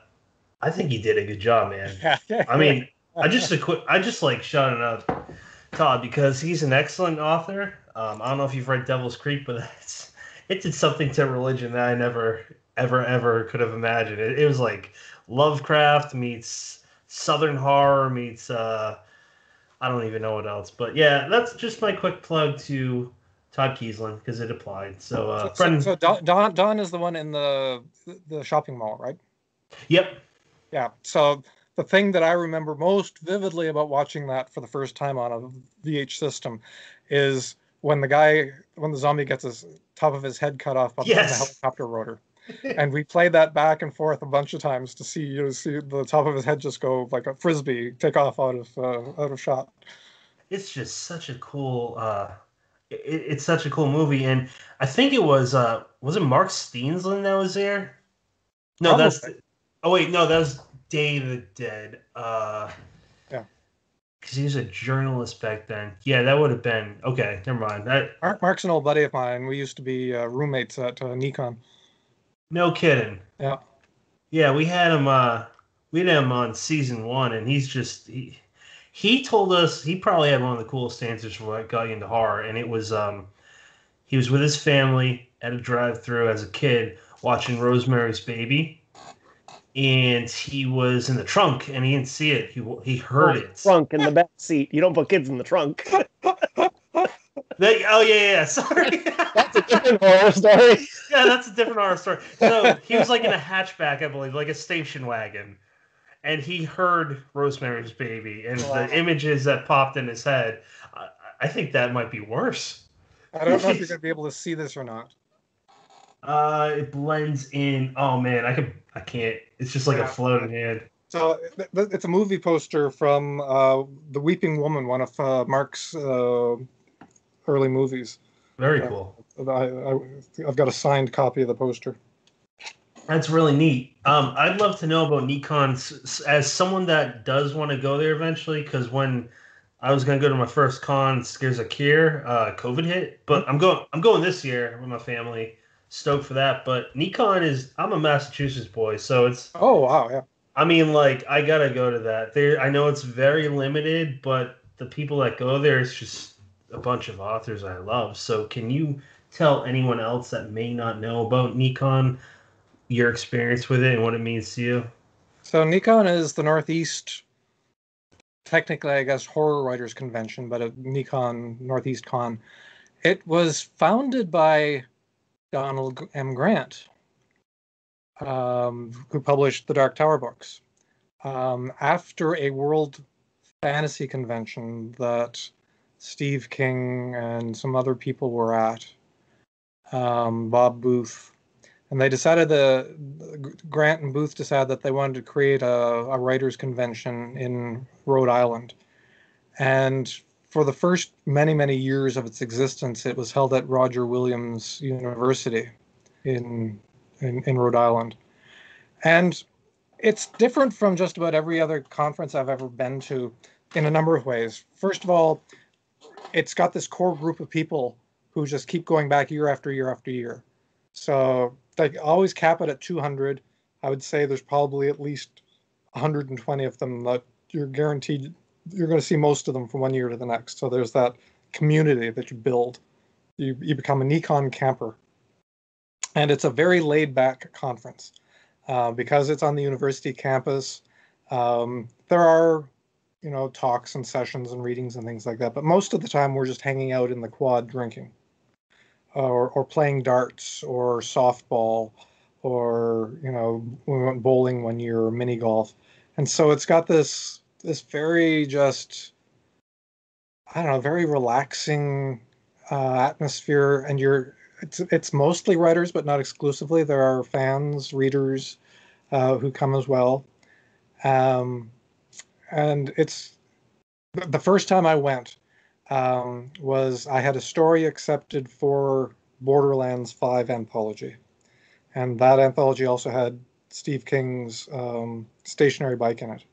I think he did a good job, man. I mean, I just a quick, I just like shouting out Todd because he's an excellent author. Um, I don't know if you've read Devil's Creek, but it's, it did something to religion that I never, ever, ever could have imagined. It, it was like Lovecraft meets Southern horror meets, uh, I don't even know what else. But yeah, that's just my quick plug to Todd Keisling because it applied. So, uh, so, so, so Dawn, Dawn is the one in the the shopping mall, right? Yep. Yeah. So the thing that I remember most vividly about watching that for the first time on a VH system is when the guy, when the zombie gets his top of his head cut off by Yes. the helicopter rotor. and we played that back and forth a bunch of times to see you know, see the top of his head just go like a frisbee, take off out of uh, out of shot. it's just such a cool uh it, it's such a cool movie and i think it was uh was it mark steensland that was there no that's oh wait no that was day of the dead uh Yeah. because he was a journalist back then yeah that would have been okay never mind that Mark, Mark's an old buddy of mine. We used to be uh, roommates at uh, NECon. no kidding Yeah. yeah we had him uh we had him on season one and he's just he he told us he probably had one of the coolest answers for what got you into horror and it was um he was with his family at a drive-through as a kid watching rosemary's baby and he was in the trunk and he didn't see it he, he heard it Trunk in the back seat. You don't put kids in the trunk. They- oh yeah yeah sorry That's a different horror story. yeah, that's a different horror story. So he was like in a hatchback, I believe, like a station wagon, and he heard Rosemary's Baby, and Wow. the images that popped in his head. I, I think that might be worse. I don't know if you're going to be able to see this or not. Uh, it blends in. Oh man, I could, I can't. It's just like Yeah. a floating hand. So it's a movie poster from uh, The Weeping Woman, one of uh, Mark's uh, early movies. Very Yeah. cool. I, I, I've got a signed copy of the poster. That's really neat. Um, I'd love to know about NECon as someone that does want to go there eventually. Because when I was gonna go to my first con, Scares That Care, uh, COVID hit. But I'm going. I'm going this year with my family. Stoked for that. But NECon is. I'm a Massachusetts boy, so it's. Oh wow, yeah. I mean, like I gotta go to that. There. I know it's very limited, but the people that go there, it's just a bunch of authors I love. So can you tell anyone else that may not know about NECon? your experience with it and what it means to you. So NECon is the Northeast, technically, I guess, horror writers convention, but a NECon Northeast Con. It was founded by Donald M. Grant, um, who published the Dark Tower books. Um, after a World Fantasy Convention that Steve King and some other people were at, um, Bob Booth, and they decided the Grant and Booth decided that they wanted to create a, a writers convention in Rhode Island, and for the first many many years of its existence, it was held at Roger Williams University in in, in Rhode Island, and it's different from just about every other conference I've ever been to in a number of ways. First of all, it's got this core group of people who just keep going back year after year after year. So they always cap it at 200. I would say there's probably at least 120 of them that you're guaranteed you're going to see most of them from one year to the next. So there's that community that you build. You you become a NECon camper, and it's a very laid back conference uh, because it's on the university campus. Um, there are you know talks and sessions and readings and things like that, but most of the time we're just hanging out in the quad drinking or, or playing darts or softball or you know we went bowling one year or mini golf and so it's got this this very just I don't know, very relaxing uh, atmosphere, and you're it's it's mostly writers, but not exclusively. There are fans, readers uh, who come as well, um, and it's the first time I went um, was I had a story accepted for Borderlands Five anthology, and that anthology also had Steve King's um, stationary bike in it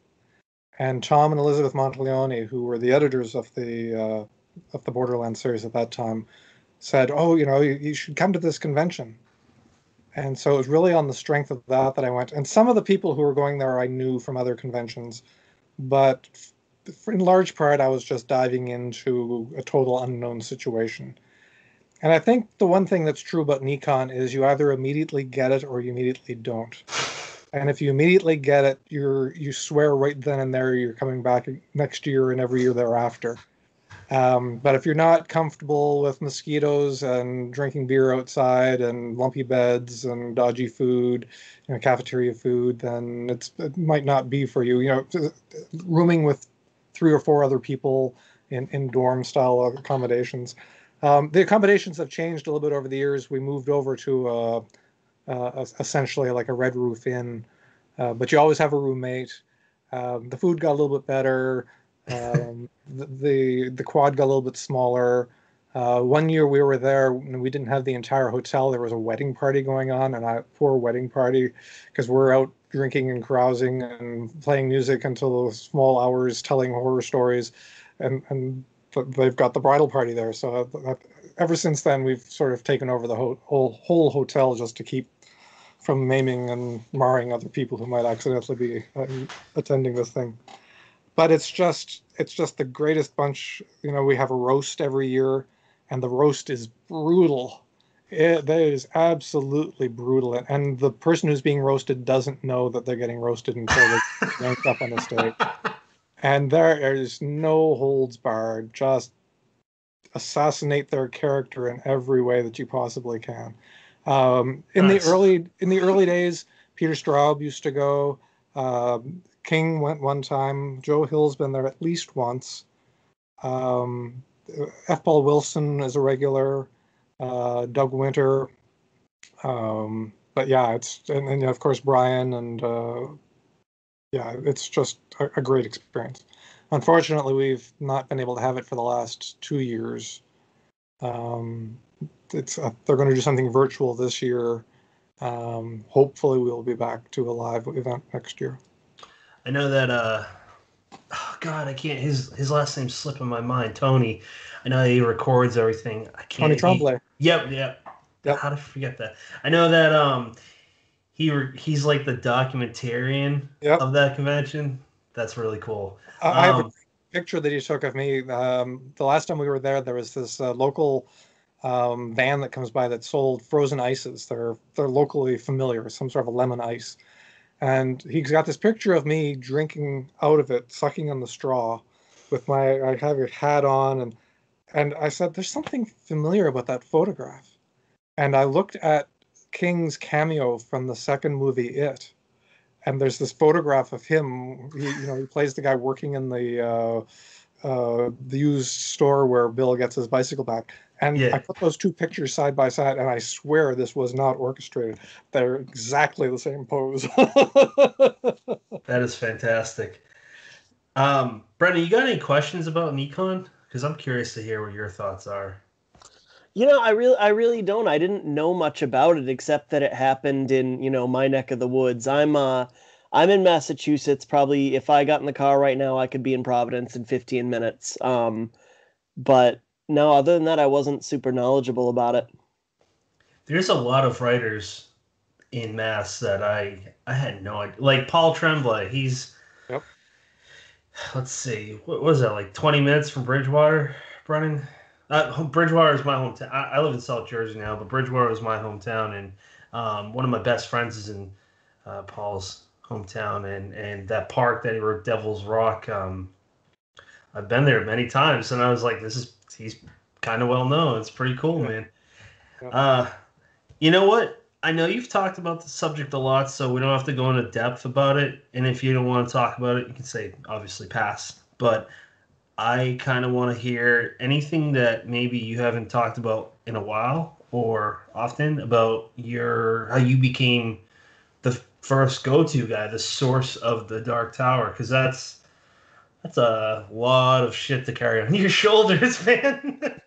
and Tom and Elizabeth Monteleone, who were the editors of the uh, of the Borderlands series at that time, said, "Oh, you know, you, you, should come to this convention." And so it was really on the strength of that that I went. And some of the people who were going there I knew from other conventions, but in large part I was just diving into a total unknown situation. And I think the one thing that's true about NECon is you either immediately get it or you immediately don't and if you immediately get it, you're you swear right then and there you're coming back next year and every year thereafter. Um, but if you're not comfortable with mosquitoes and drinking beer outside and lumpy beds and dodgy food, you know, cafeteria food, then it's it might not be for you. You know, rooming with three or four other people in, in dorm style accommodations. Um, the accommodations have changed a little bit over the years. We moved over to uh, uh, essentially like a Red Roof Inn, uh, but you always have a roommate. Um, the food got a little bit better. Um, the, the, the quad got a little bit smaller. Uh, one year we were there and we didn't have the entire hotel. There was a wedding party going on, and I poor wedding party because we're out drinking and carousing and playing music until small hours, telling horror stories, and and but they've got the bridal party there. So uh, ever since then, we've sort of taken over the whole, whole hotel just to keep from maiming and marring other people who might accidentally be uh, attending this thing. But it's just it's just the greatest bunch. You know, we have a roast every year, and the roast is brutal. It, that is absolutely brutal, and, and the person who's being roasted doesn't know that they're getting roasted until they ranked up on the stage. And there is no holds barred. Just assassinate their character in every way that you possibly can. Um, in nice. the early in the early days, Peter Straub used to go. Um, King went one time. Joe Hill's been there at least once. Um, F. Paul Wilson is a regular. Uh, Doug Winter. Um, but yeah, it's and, and, of course Brian and uh, yeah, it's just a, a, great experience. Unfortunately, we've not been able to have it for the last two years. Um, it's uh, they're going to do something virtual this year. Um, hopefully, we'll be back to a live event next year. I know that. Uh, oh God, I can't. His his last name's slipping my mind. Tony. I know he records everything. I can't. Tony Tremblay. Yep, yep. Yep. How to forget that? I know that. Um, he he's like the documentarian yep. of that convention. That's really cool. Uh, um, I have a um, picture that he took of me. Um, the last time we were there, there was this uh, local um, van that comes by that sold frozen ices. They're they're locally familiar, some sort of a lemon ice. And he's got this picture of me drinking out of it, sucking on the straw, with my I have a hat on, and and I said, "There's something familiar about that photograph." And I looked at King's cameo from the second movie, It, and there's this photograph of him. He, you know, he plays the guy working in the uh, uh, the used store where Bill gets his bicycle back. And yeah. I put those two pictures side by side, and I swear this was not orchestrated. They're exactly the same pose. that is fantastic. Um, Brennan, you got any questions about NECon? Because I'm curious to hear what your thoughts are. You know, I really, I really don't. I didn't know much about it except that it happened in, you know, my neck of the woods. I'm, uh, I'm in Massachusetts. Probably, if I got in the car right now, I could be in Providence in 15 minutes. Um, but no, other than that, I wasn't super knowledgeable about it. There's a lot of writers in Mass that I, I had no idea. Like Paul Tremblay, he's. Yep. Let's see, what was that? Like 20 minutes from Bridgewater, Brennan. Uh, Bridgewater is my hometown. I, I, live in South Jersey now, but Bridgewater is my hometown, and um, one of my best friends is in uh, Paul's hometown, and and that park that he wrote Devil's Rock. Um, I've been there many times, and I was like, this is he's kind of well known. It's pretty cool, man. Uh, you know what? I know you've talked about the subject a lot, so we don't have to go into depth about it. And if you don't want to talk about it, you can say obviously pass. But I kind of want to hear anything that maybe you haven't talked about in a while or often about your how you became the first go-to guy, the source of the Dark Tower, because that's that's a lot of shit to carry on your shoulders, man.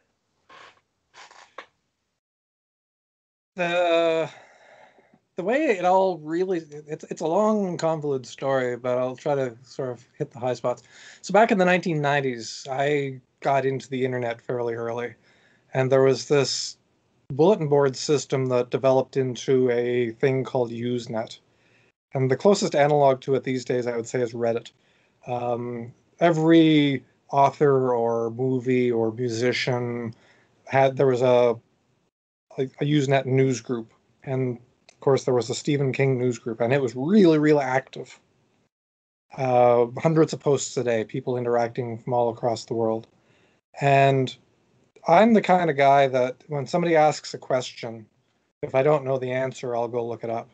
the the way it all really it's it's a long and convoluted story but i'll try to sort of hit the high spots. So back in the 1990s i got into the internet fairly early and there was this bulletin board system that developed into a thing called usenet. And the closest analog to it these days i would say is reddit. Um, every author or movie or musician had there was a a, Usenet news group, and of course there was a Stephen King news group, and it was really, really active. Uh, hundreds of posts a day, people interacting from all across the world, and I'm the kind of guy that when somebody asks a question, if I don't know the answer, I'll go look it up.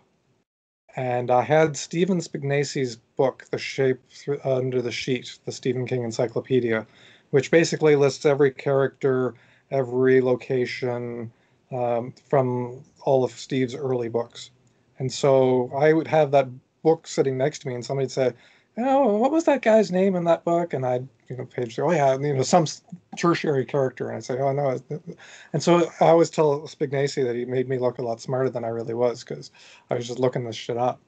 And I had Stephen Spignesi's book, The Shape Under the Sheet, the Stephen King Encyclopedia, which basically lists every character, every location, um, from all of Steve's early books. And so I would have that book sitting next to me, and somebody'd say, "Oh, what was that guy's name in that book?" And I'd, you know, page, oh yeah, you know, some tertiary character, and I'd say, "Oh no," and so I always tell Spignesi that he made me look a lot smarter than I really was because I was just looking this shit up.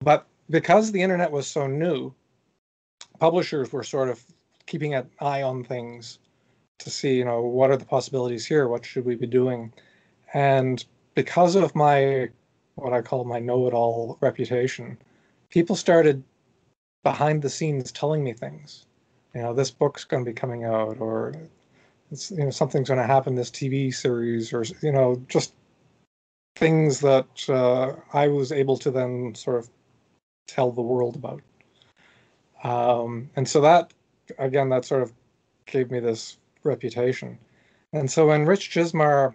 But because the internet was so new, publishers were sort of keeping an eye on things to see, you know, what are the possibilities here? What should we be doing? And because of my, what I call my know it all reputation, people started behind the scenes telling me things. You know, this book's going to be coming out, or it's, you know, something's going to happen this TV series, or, you know, just things that uh, I was able to then sort of tell the world about. Um, and so that, again, that sort of gave me this reputation. And so when Rich Chizmar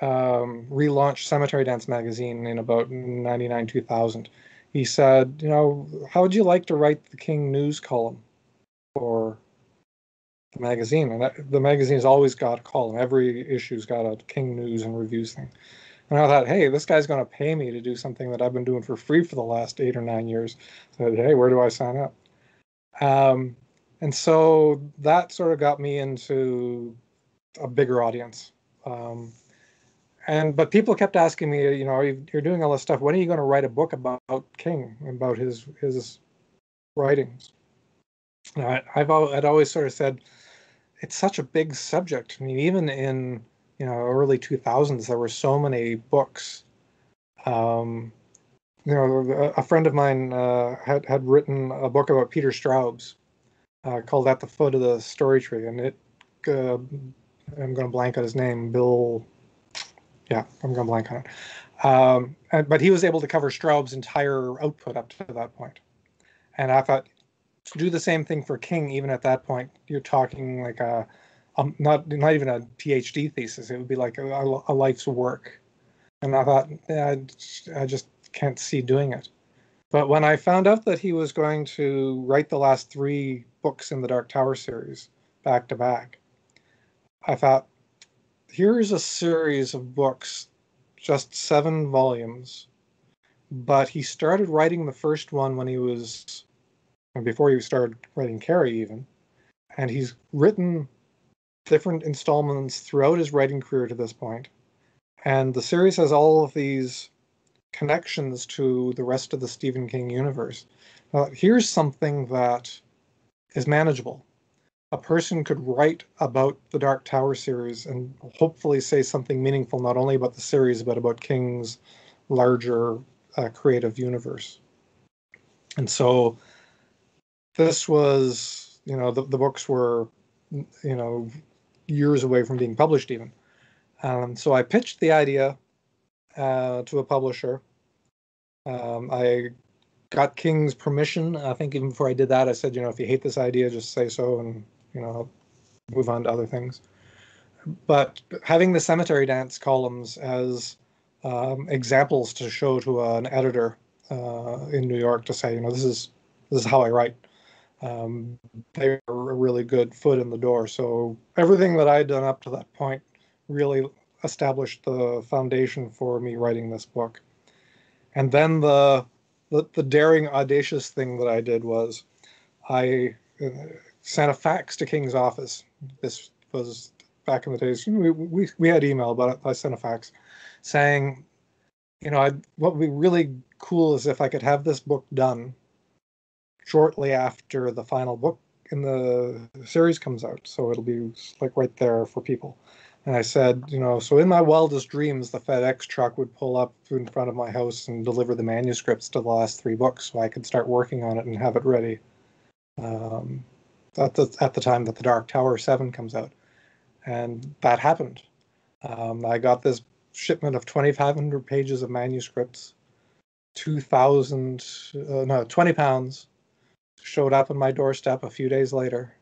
um, relaunched Cemetery Dance magazine in about 99 2000, he said, You know, how would you like to write the King News column for the magazine? And that, the magazine's always got a column. Every issue's got a King News and reviews thing. And I thought, hey, this guy's going to pay me to do something that I've been doing for free for the last eight or nine years. So, hey, where do I sign up? Um, and so that sort of got me into a bigger audience. Um, and but people kept asking me, you know, you're doing all this stuff. When are you going to write a book about King, about his his writings? I, I've I'd always sort of said, it's such a big subject. I mean, even in you know early 2000s, there were so many books. Um, you know, a friend of mine uh, had had written a book about Peter Straub's, uh, called At the Foot of the Story Tree, and it uh, I'm going to blank on his name, Bill. Yeah, I'm going to blank on it. Um, and, but he was able to cover Straub's entire output up to that point. And I thought do the same thing for King, even at that point, you're talking like a, a not not even a PhD thesis. It would be like a, a life's work. And I thought, yeah, I, just, I just can't see doing it. But when I found out that he was going to write the last three books in the Dark Tower series back to back, I thought, here's a series of books, just seven volumes. But he started writing the first one when he was, before he started writing Carrie, even. And he's written different installments throughout his writing career to this point. And the series has all of these connections to the rest of the Stephen King universe. Uh, here's something that is manageable. A person could write about the Dark Tower series and hopefully say something meaningful not only about the series but about King's larger uh, creative universe. And so this was, you know, the, the books were, you know, years away from being published even. Um, so I pitched the idea uh, to a publisher. Um, I got King's permission. I think even before I did that, I said, you know, if you hate this idea, just say so, and you know, move on to other things. But having the cemetery dance columns as um, examples to show to an editor uh, in New York to say, you know, this is this is how I write. Um, they were a really good foot in the door. So everything that I'd done up to that point really established the foundation for me writing this book. And then the the, the daring, audacious thing that I did was I uh, sent a fax to King's office. This was back in the days. We, we, we had email, but I sent a fax saying, you know, I'd, what would be really cool is if I could have this book done shortly after the final book in the series comes out. So it'll be like right there for people. And I said, you know, so in my wildest dreams, the FedEx truck would pull up in front of my house and deliver the manuscripts to the last three books so I could start working on it and have it ready um, at, the, at the time that The Dark Tower 7 comes out. And that happened. Um, I got this shipment of 2,500 pages of manuscripts, 2,000, uh, no, 20 pounds, showed up on my doorstep a few days later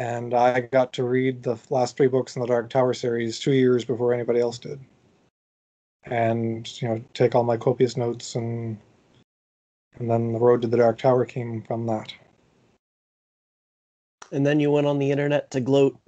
and I got to read the last three books in the Dark Tower series two years before anybody else did, and you know take all my copious notes and and then the road to the Dark Tower came from that. And then you went on the internet to gloat.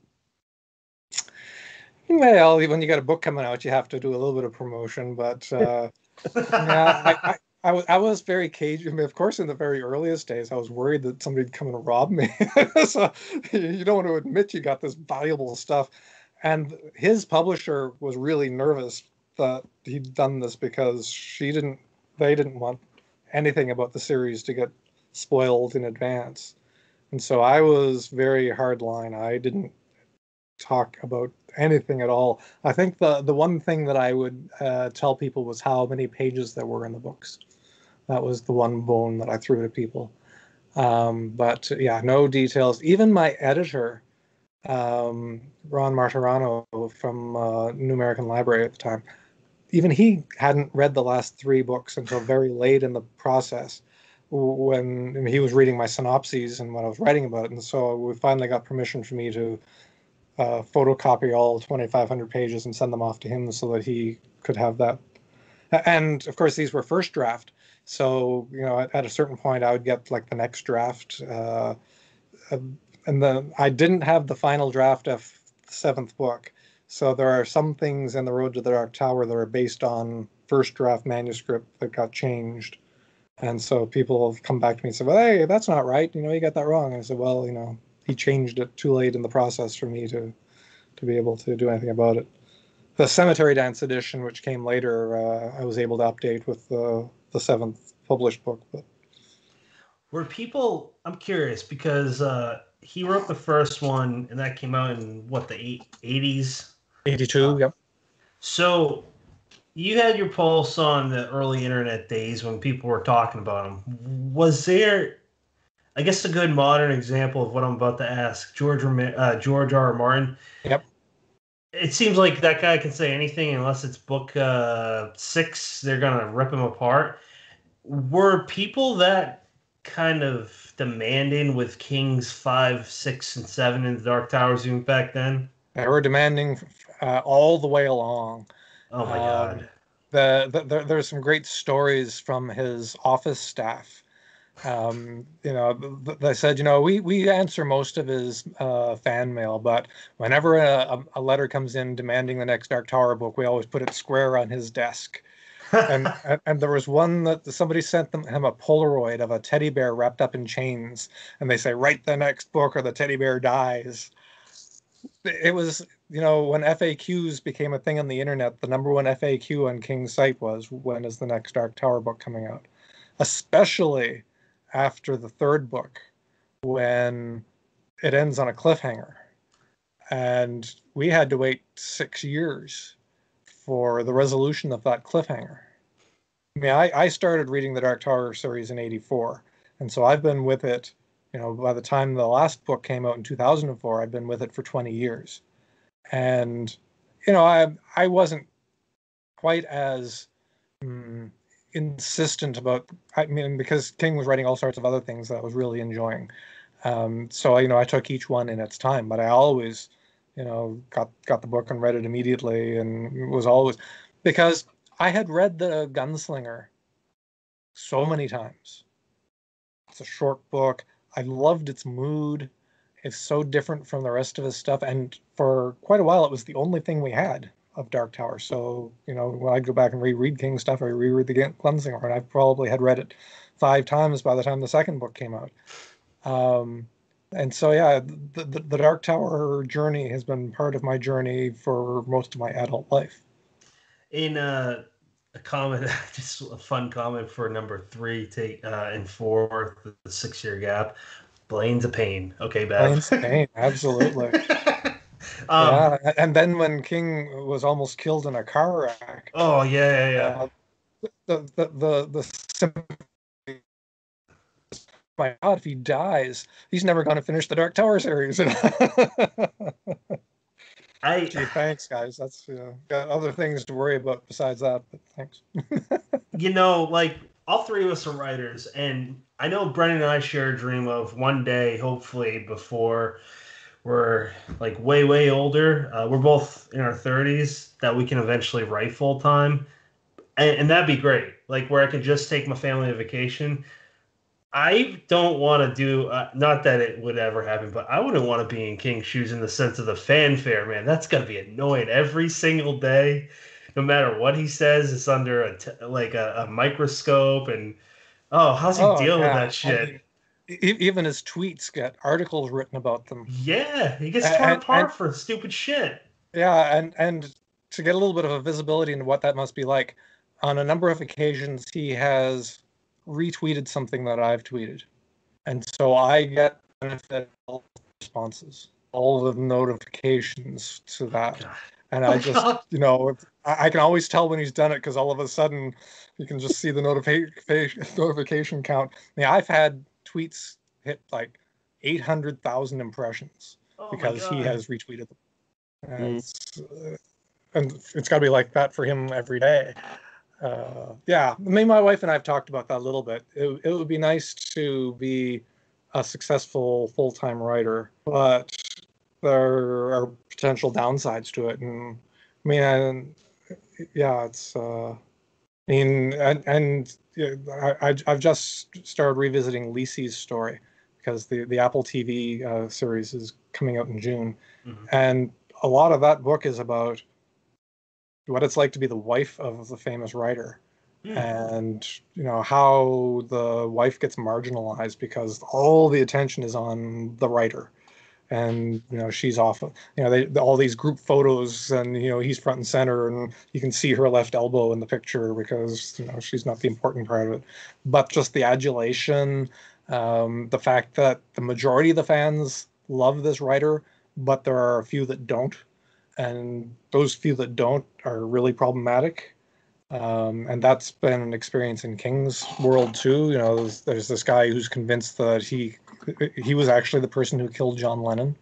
Well, when you got a book coming out, you have to do a little bit of promotion, but uh, yeah, I, I, was, I was very cagey. I mean, of course, in the very earliest days, I was worried that somebody'd come and rob me. so you don't want to admit you got this valuable stuff. And his publisher was really nervous that he'd done this because she didn't, they didn't want anything about the series to get spoiled in advance. And so I was very hardline. I didn't talk about anything at all. I think the the one thing that I would uh, tell people was how many pages there were in the books. That was the one bone that I threw to people. Um, but yeah, no details. Even my editor, um, Ron Martirano from uh, New American Library at the time, even he hadn't read the last three books until very late in the process when he was reading my synopses and when I was writing about it. And so we finally got permission for me to uh, photocopy all 2,500 pages and send them off to him so that he could have that. And of course, these were first draft. So you know, at, at, a certain point, I would get like the next draft, uh, and the I didn't have the final draft of the seventh book. So there are some things in the Road to the Dark Tower that are based on first draft manuscript that got changed, and so people have come back to me and said, "Well, hey, that's not right. You know, you got that wrong." And I said, "Well, you know, he changed it too late in the process for me to to be able to do anything about it." The Cemetery Dance edition, which came later, uh, I was able to update with the the seventh published book. But were people? I'm curious because uh, he wrote the first one, and that came out in what the eight, 80s. 82. Uh, yep. So you had your pulse on the early internet days when people were talking about him. Was there, I guess, a good modern example of what I'm about to ask? George uh, George R. R. Martin. Yep it seems like that guy can say anything unless it's book uh, six. They're gonna rip him apart. Were people that kind of demanding with Kings five, six, and seven in the Dark Towers even back then? They were demanding uh, all the way along. Oh my um, god! The, the, the, there's some great stories from his office staff um, you know, they said, you know, we, we answer most of his uh, fan mail, but whenever a, a, letter comes in demanding the next Dark Tower book, we always put it square on his desk. and, and, and there was one that somebody sent them him a Polaroid of a teddy bear wrapped up in chains, and they say, write the next book or the teddy bear dies. It was, you know, when FAQs became a thing on the internet, the number one FAQ on King's site was, when is the next Dark Tower book coming out? Especially after the third book when it ends on a cliffhanger. And we had to wait six years for the resolution of that cliffhanger. I mean, I, I started reading the Dark Tower series in 84. And so I've been with it, you know, by the time the last book came out in 2004, I've been with it for 20 years. And, you know, I, I wasn't quite as mm, insistent about i mean because king was writing all sorts of other things that i was really enjoying um, so you know i took each one in its time but i always you know got got the book and read it immediately and was always because I had read the Gunslinger so many times. It's a short book. I loved its mood. It's so different from the rest of his stuff, and for quite a while, it was the only thing we had of Dark Tower. So you know, when I go back and reread King stuff, I reread the Cleansing and I probably had read it five times by the time the second book came out. Um, and so yeah, the, the, the Dark Tower journey has been part of my journey for most of my adult life. In uh, a comment, just a fun comment for number three, take uh, and four, the six year gap. Blaine's a pain. Okay, Bev. Blaine's a pain, absolutely. um, yeah, and then when King was almost killed in a car wreck. Oh yeah, yeah, yeah. Uh, the the the the my God, if he dies, he's never going to finish the Dark Tower series. I Gee, thanks, guys. That's you know, got other things to worry about besides that. But thanks. you know, like all three of us are writers, and I know Brennan and I share a dream of one day, hopefully, before we're like way, way older. Uh, we're both in our thirties that we can eventually write full time, and, and that'd be great. Like where I can just take my family on vacation I don't want to do. Uh, not that it would ever happen, but I wouldn't want to be in King's shoes in the sense of the fanfare, man. That's gonna be annoying every single day, no matter what he says. It's under a t- like a, a, microscope, and oh, how's he oh, deal yeah. with that shit? I even his tweets get articles written about them. Yeah, he gets torn and, apart and, for stupid shit. Yeah, and and to get a little bit of a visibility into what that must be like, on a number of occasions he has retweeted something that I've tweeted. And so I get benefit all responses, all the notifications to that. And oh I oh, just, you know, I can always tell when he's done it because all of a sudden you can just see the notification notification count. I mean, I've had tweets hit like 800,000 impressions oh because he has retweeted them. And, mm. it's, uh, and it's got to be like that for him every day uh, yeah, I mean, my wife and I have talked about that a little bit. It, it would be nice to be a successful full time writer, but there are potential downsides to it. And I mean, and, yeah, it's. Uh, I mean, and, and I, I've just started revisiting Lisey's story because the, the Apple TV uh, series is coming out in June. Mm-hmm. And a lot of that book is about what it's like to be the wife of the famous writer mm. and you know how the wife gets marginalized because all the attention is on the writer and you know she's off you know they all these group photos and you know he's front and center and you can see her left elbow in the picture because you know she's not the important part of it but just the adulation um, the fact that the majority of the fans love this writer but there are a few that don't and those few that don't are really problematic. Um, and that's been an experience in King's world too. You know, there's, there's, this guy who's convinced that he he was actually the person who killed John Lennon.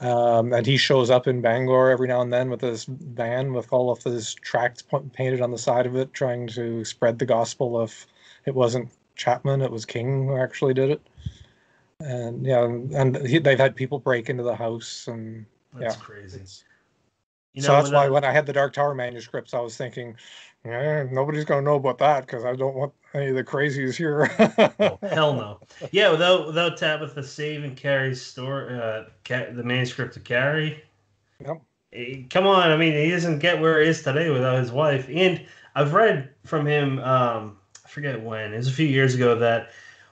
Um, and he shows up in Bangor every now and then with this van with all of his tracts painted on the side of it, trying to spread the gospel of it wasn't Chapman, it was King who actually did it. And yeah, and he, they've had people break into the house and that's yeah. crazy. You know, so that's why when I had the Dark Tower manuscripts, I was thinking, yeah, nobody's gonna know about that because I don't want any of the crazies here. oh, hell no. Yeah, without without Tabitha saving Carrie's story, uh, the manuscript of Carrie. Yep. Eh, come on, I mean, he doesn't get where he is today without his wife. And I've read from him, um, I forget when, it was a few years ago that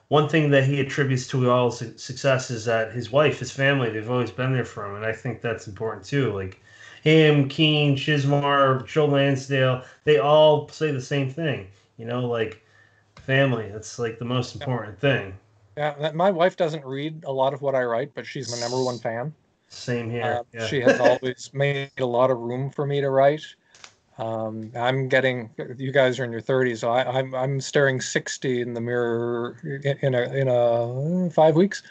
one thing that he attributes to all his success is that his wife, his family, they've always been there for him, and I think that's important too. Like him, Keene, Chizmar, Joe Lansdale, they all say the same thing. You know, like family. That's like the most important yeah. thing. Yeah, my wife doesn't read a lot of what I write, but she's my number one fan. Same here. Uh, yeah. She has always made a lot of room for me to write. Um, I'm getting. You guys are in your 30s, so I, am I'm, I'm staring 60 in the mirror in a in a five weeks,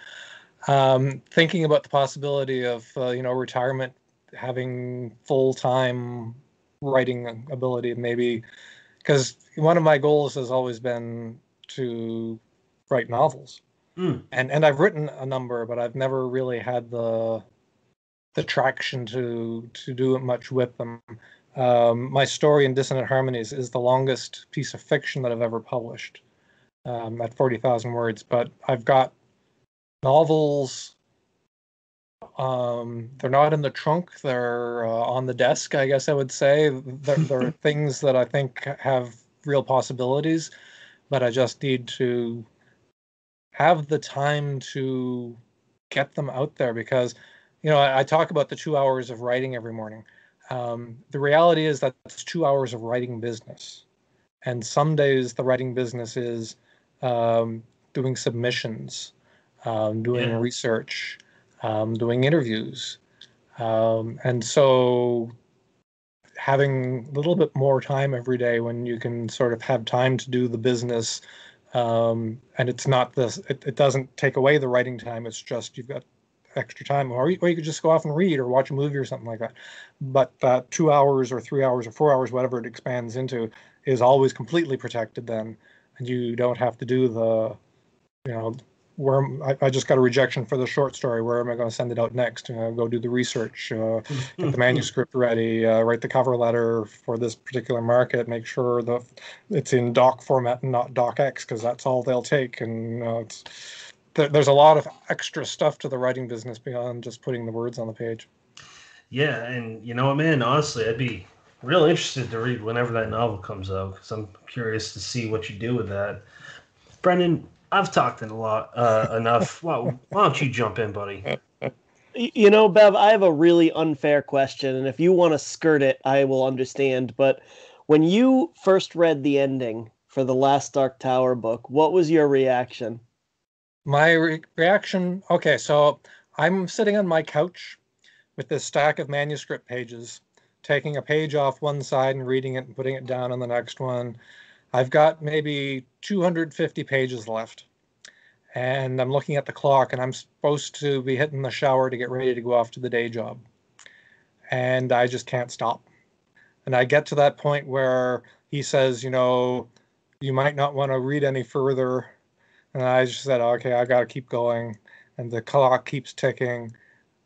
um, thinking about the possibility of uh, you know retirement, having full time writing ability, maybe because one of my goals has always been to write novels, mm. and and I've written a number, but I've never really had the the traction to to do it much with them Um, my story in Dissonant Harmonies is the longest piece of fiction that I've ever published um, at 40,000 words, but I've got novels. Um, they're not in the trunk, they're uh, on the desk, I guess I would say. There, there are things that I think have real possibilities, but I just need to have the time to get them out there because, you know, I, I talk about the two hours of writing every morning. Um, the reality is that it's two hours of writing business. And some days the writing business is um, doing submissions, um, doing Yeah. research, um, doing interviews. Um, and so having a little bit more time every day when you can sort of have time to do the business um, and it's not this it, it doesn't take away the writing time it's just you've got extra time. Or you, or you could just go off and read or watch a movie or something like that. But uh, two hours or three hours or four hours whatever it expands into is always completely protected then. And you don't have to do the you know where I, I just got a rejection for the short story where am i going to send it out next uh, go do the research uh, get the manuscript ready, uh, write the cover letter for this particular market, make sure that it's in doc format and not docx because that's all they'll take. And uh, it's there, there's a lot of extra stuff to the writing business beyond just putting the words on the page. Yeah, and you know what, man? Honestly, I'd be real interested to read whenever that novel comes out because I'm curious to see what you do with that. Brennan, I've talked in a lot uh, enough. Why, why don't you jump in, buddy? You know, Bev, I have a really unfair question, and if you want to skirt it, I will understand. But when you first read the ending for the last Dark Tower book, what was your reaction? My re- reaction okay, so I'm sitting on my couch with this stack of manuscript pages, taking a page off one side and reading it and putting it down on the next one. I've got maybe 250 pages left. And I'm looking at the clock and I'm supposed to be hitting the shower to get ready to go off to the day job. And I just can't stop. And I get to that point where he says, you know, you might not want to read any further and I just said, okay, I got to keep going. And the clock keeps ticking.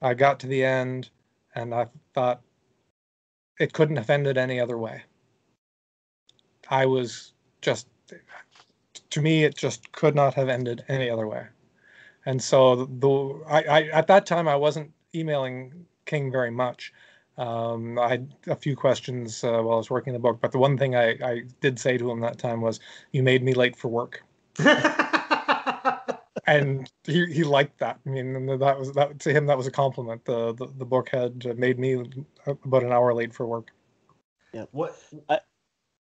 I got to the end and I thought it couldn't have ended any other way. I was just, to me, it just could not have ended any other way. And so the I, I at that time I wasn't emailing King very much. Um, I had a few questions uh, while I was working the book, but the one thing I, I did say to him that time was, "You made me late for work." and he, he liked that. I mean, that was that to him that was a compliment. The the, the book had made me about an hour late for work. Yeah. What? I-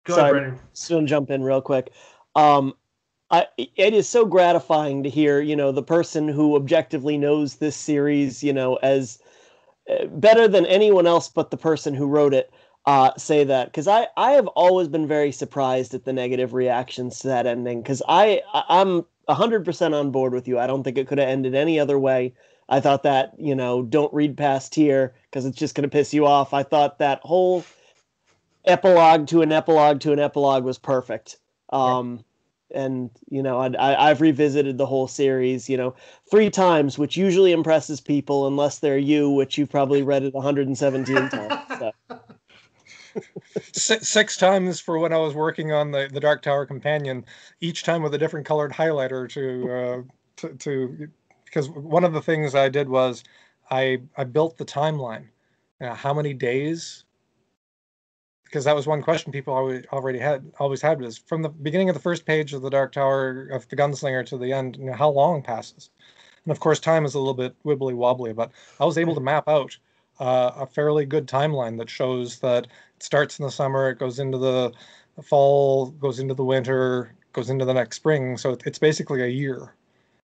Go Sorry. ahead, gonna jump in real quick. Um, I, it is so gratifying to hear, you know, the person who objectively knows this series, you know, as uh, better than anyone else but the person who wrote it, uh, say that. Because I, I have always been very surprised at the negative reactions to that ending. Because I, I, I'm 100% on board with you. I don't think it could have ended any other way. I thought that, you know, don't read past here because it's just going to piss you off. I thought that whole epilogue to an epilogue to an epilogue was perfect. Um, and you know, I, I, I've revisited the whole series, you know, three times, which usually impresses people, unless they're you, which you've probably read it 117 times. So. Six, six times for when I was working on the, the Dark Tower Companion, each time with a different colored highlighter to uh, to, to because one of the things I did was I I built the timeline. You know, how many days? Because that was one question people always already had always had was from the beginning of the first page of the Dark Tower of the Gunslinger to the end. You know, how long passes? And of course, time is a little bit wibbly wobbly, but I was able to map out uh, a fairly good timeline that shows that it starts in the summer, it goes into the fall, goes into the winter, goes into the next spring. So it's basically a year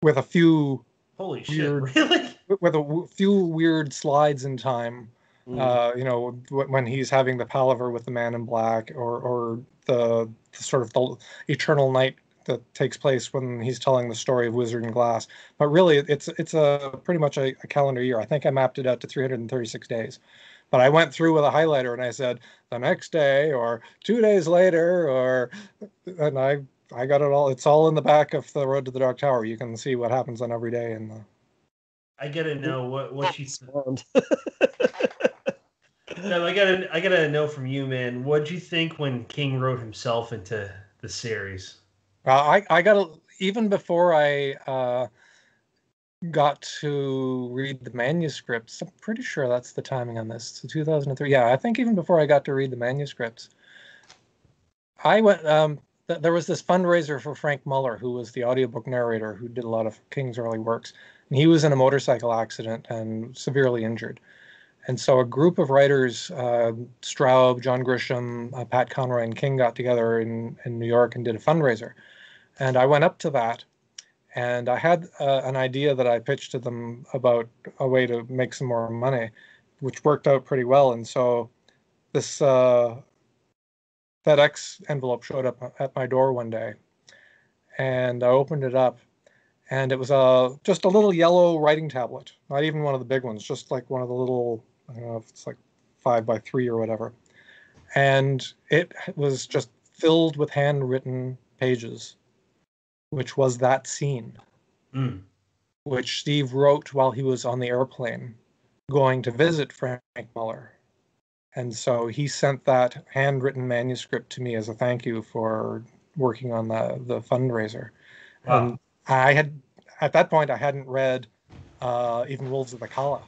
with a few Holy shit! Really? with a w- few weird slides in time. Mm. Uh, you know, when he's having the palaver with the man in black, or or the, the sort of the eternal night that takes place when he's telling the story of Wizard and Glass. But really, it's it's a pretty much a, a calendar year. I think I mapped it out to 336 days. But I went through with a highlighter and I said the next day or two days later or and I I got it all. It's all in the back of the Road to the Dark Tower. You can see what happens on every day in the I gotta know what what you. Sound. No, I gotta, I gotta know from you, man. What'd you think when King wrote himself into the series? Well, I, I got to, even before I uh, got to read the manuscripts, I'm pretty sure that's the timing on this. So 2003. Yeah, I think even before I got to read the manuscripts, I went, um, th- there was this fundraiser for Frank Muller, who was the audiobook narrator who did a lot of King's early works. And he was in a motorcycle accident and severely injured. And so a group of writers, uh, Straub, John Grisham, uh, Pat Conroy, and King got together in, in New York and did a fundraiser. And I went up to that and I had uh, an idea that I pitched to them about a way to make some more money, which worked out pretty well. And so this uh, FedEx envelope showed up at my door one day, and I opened it up, and it was a just a little yellow writing tablet, not even one of the big ones, just like one of the little, I don't know if it's like five by three or whatever, and it was just filled with handwritten pages, which was that scene, Mm. which Steve wrote while he was on the airplane going to visit Frank Muller. And so he sent that handwritten manuscript to me as a thank you for working on the, the fundraiser. Wow. And I had, at that point, I hadn't read uh, even Wolves of the Calla.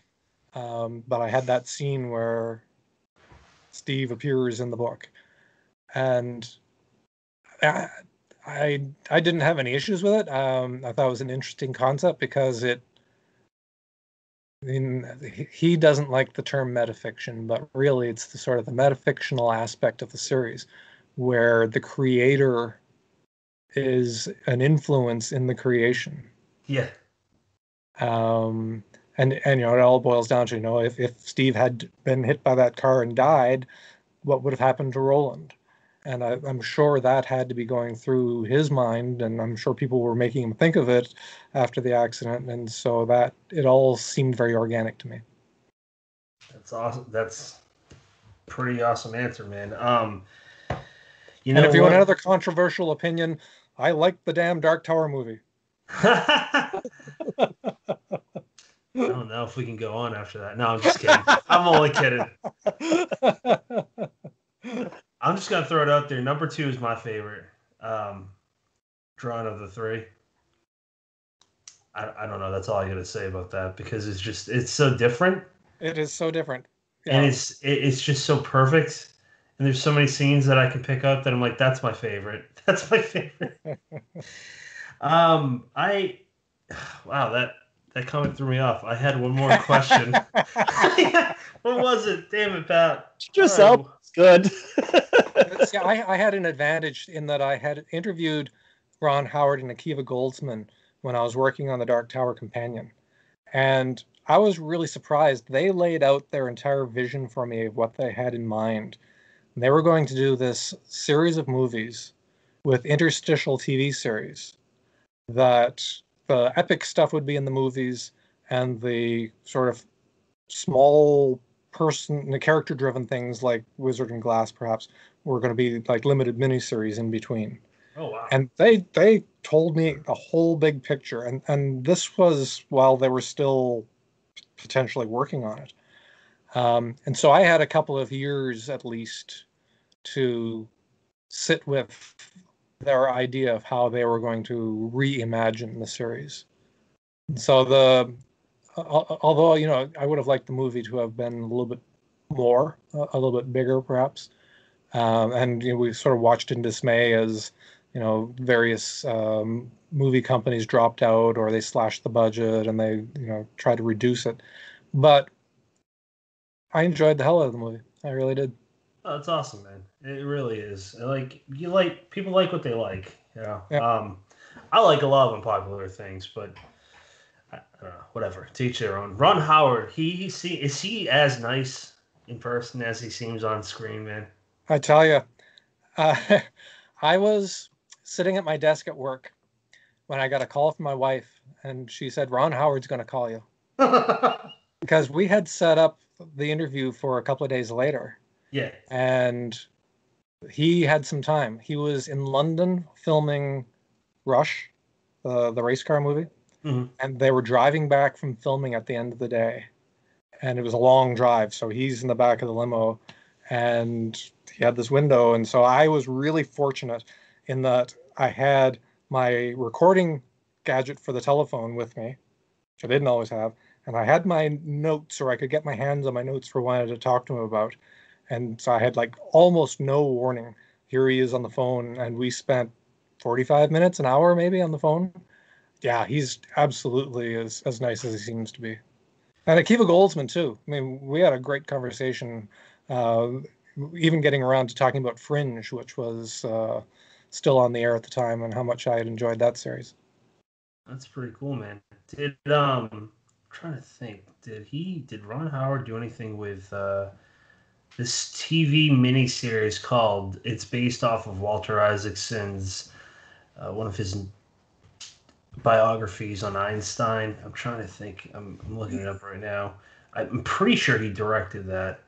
Um, but I had that scene where Steve appears in the book. And I, I, I didn't have any issues with it. Um, I thought it was an interesting concept because it I mean, he- he doesn't like the term metafiction, but really it's the sort of the metafictional aspect of the series where the creator is an influence in the creation. Yeah. Um, and, and, you know, it all boils down to, you know, if, if Steve had been hit by that car and died, what would have happened to Roland? And I, I'm sure that had to be going through his mind, and I'm sure people were making him think of it after the accident. And so that it all seemed very organic to me. That's awesome. That's pretty awesome answer, man. Um, you know and if you want another controversial opinion, I like the damn Dark Tower movie. I don't know if we can go on after that. No, I'm just kidding. I'm only kidding. I'm just gonna throw it out there. Number two is my favorite. Um, drawing of the three. I, I don't know. That's all I gotta say about that because it's just it's so different it is so different. and it's it, it's just so perfect. And there's so many scenes that I can pick up that I'm like, that's my favorite. That's my favorite. um, I wow that that comment threw me off. I had one more question. what was it? Damn it, Pat. Yourself. It's good. Uh, see, I, I had an advantage in that I had interviewed Ron Howard and Akiva Goldsman when I was working on the Dark Tower Companion. And I was really surprised. They laid out their entire vision for me of what they had in mind. They were going to do this series of movies with interstitial TV series that the epic stuff would be in the movies and the sort of small person, the character driven things like Wizard and Glass perhaps were going to be like limited miniseries in between Oh wow. and they they told me the whole big picture and and this was while they were still potentially working on it um, and so i had a couple of years at least to sit with their idea of how they were going to reimagine the series. So the al- although you know i would have liked the movie to have been a little bit more a little bit bigger perhaps. Um, and you know, we sort of watched in dismay as you know various um, movie companies dropped out or they slashed the budget and they you know tried to reduce it. But i enjoyed the hell out of the movie. I really did. Oh, it's awesome, man. It really is. Like you like people like what they like. You know. Yeah. Um, I like a lot of unpopular things, but I, don't know. Whatever. Teach each their own. Ron Howard. He, he see is he as nice in person as he seems on screen, man? i tell you uh, i was sitting at my desk at work when i got a call from my wife and she said ron howard's going to call you because we had set up the interview for a couple of days later yeah. and he had some time. He was in London filming Rush, the the race car movie, Mhm. and they were driving back from filming at the end of the day. and it was a long drive. So he's in the back of the limo, and he had this window, and so I was really fortunate in that I had my recording gadget for the telephone with me, which I didn't always have, and I had my notes, or I could get my hands on my notes for what I had to talk to him about, and so I had like almost no warning. Here he is on the phone, and we spent 45 minutes, an hour maybe on the phone. Yeah, he's absolutely as, as nice as he seems to be. And Akiva Goldsman, too. I mean, we had a great conversation, uh, even getting around to talking about Fringe, which was uh, still on the air at the time, and how much I had enjoyed that series. That's pretty cool, man. Did um, I'm trying to think. Did he? Did Ron Howard do anything with uh, this TV miniseries called? It's based off of Walter Isaacson's uh, one of his biographies on Einstein. I'm trying to think. I'm, I'm looking it up right now. I'm pretty sure he directed that.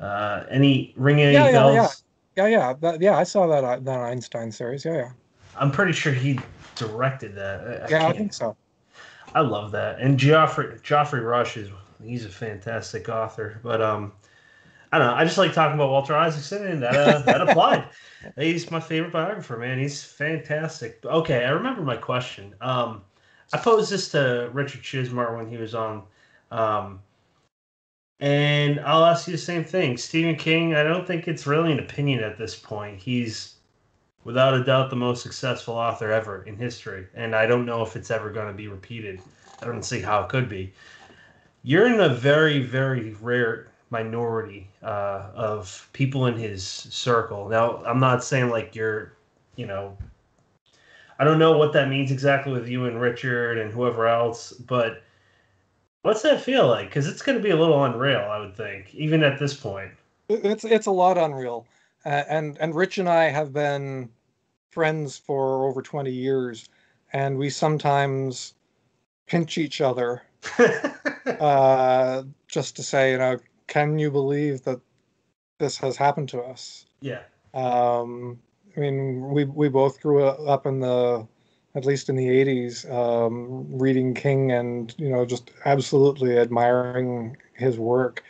Uh, any ring any yeah, bells? Yeah, yeah, yeah, yeah. That, yeah, I saw that uh, that Einstein series. Yeah, yeah. I'm pretty sure he directed that. I, yeah, I, I think so. I love that. And Geoffrey Geoffrey Rush is he's a fantastic author. But um, I don't know. I just like talking about Walter Isaacson, and that uh, that applied. He's my favorite biographer, man. He's fantastic. Okay, I remember my question. Um, I posed this to Richard Chizmar when he was on, um, and I'll ask you the same thing. Stephen King. I don't think it's really an opinion at this point. He's without a doubt the most successful author ever in history, and I don't know if it's ever going to be repeated. I don't see how it could be. You're in a very, very rare minority uh, of people in his circle. Now, I'm not saying like you're, you know, I don't know what that means exactly with you and Richard and whoever else, but what's that feel like? Because it's going to be a little unreal, I would think, even at this point. It's it's a lot unreal, uh, and and Rich and I have been friends for over 20 years, and we sometimes pinch each other uh, just to say, you know, can you believe that this has happened to us? Yeah. Um, I mean, we we both grew up in the, at least in the '80s, um, reading King and you know just absolutely admiring his work,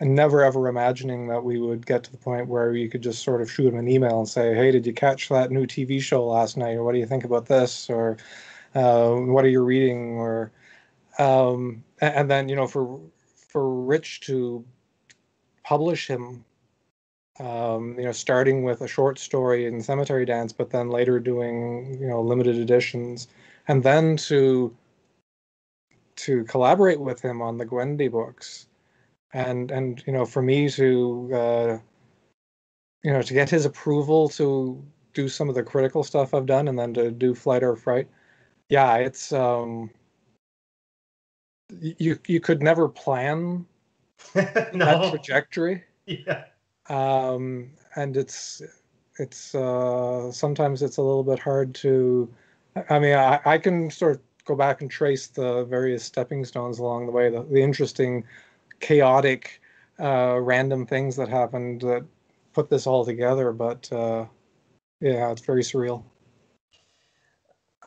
and never ever imagining that we would get to the point where you could just sort of shoot him an email and say, "Hey, did you catch that new TV show last night? Or what do you think about this? Or uh, what are you reading? Or um, and then you know for for Rich to publish him um, you know starting with a short story in cemetery dance but then later doing you know limited editions and then to to collaborate with him on the gwendy books. And and you know for me to uh, you know to get his approval to do some of the critical stuff i've done and then to do flight or fright yeah it's um you you could never plan no. that trajectory. Yeah. Um, and it's it's uh, sometimes it's a little bit hard to. I mean, I, I can sort of go back and trace the various stepping stones along the way, the, the interesting, chaotic, uh, random things that happened that put this all together. But uh, yeah, it's very surreal.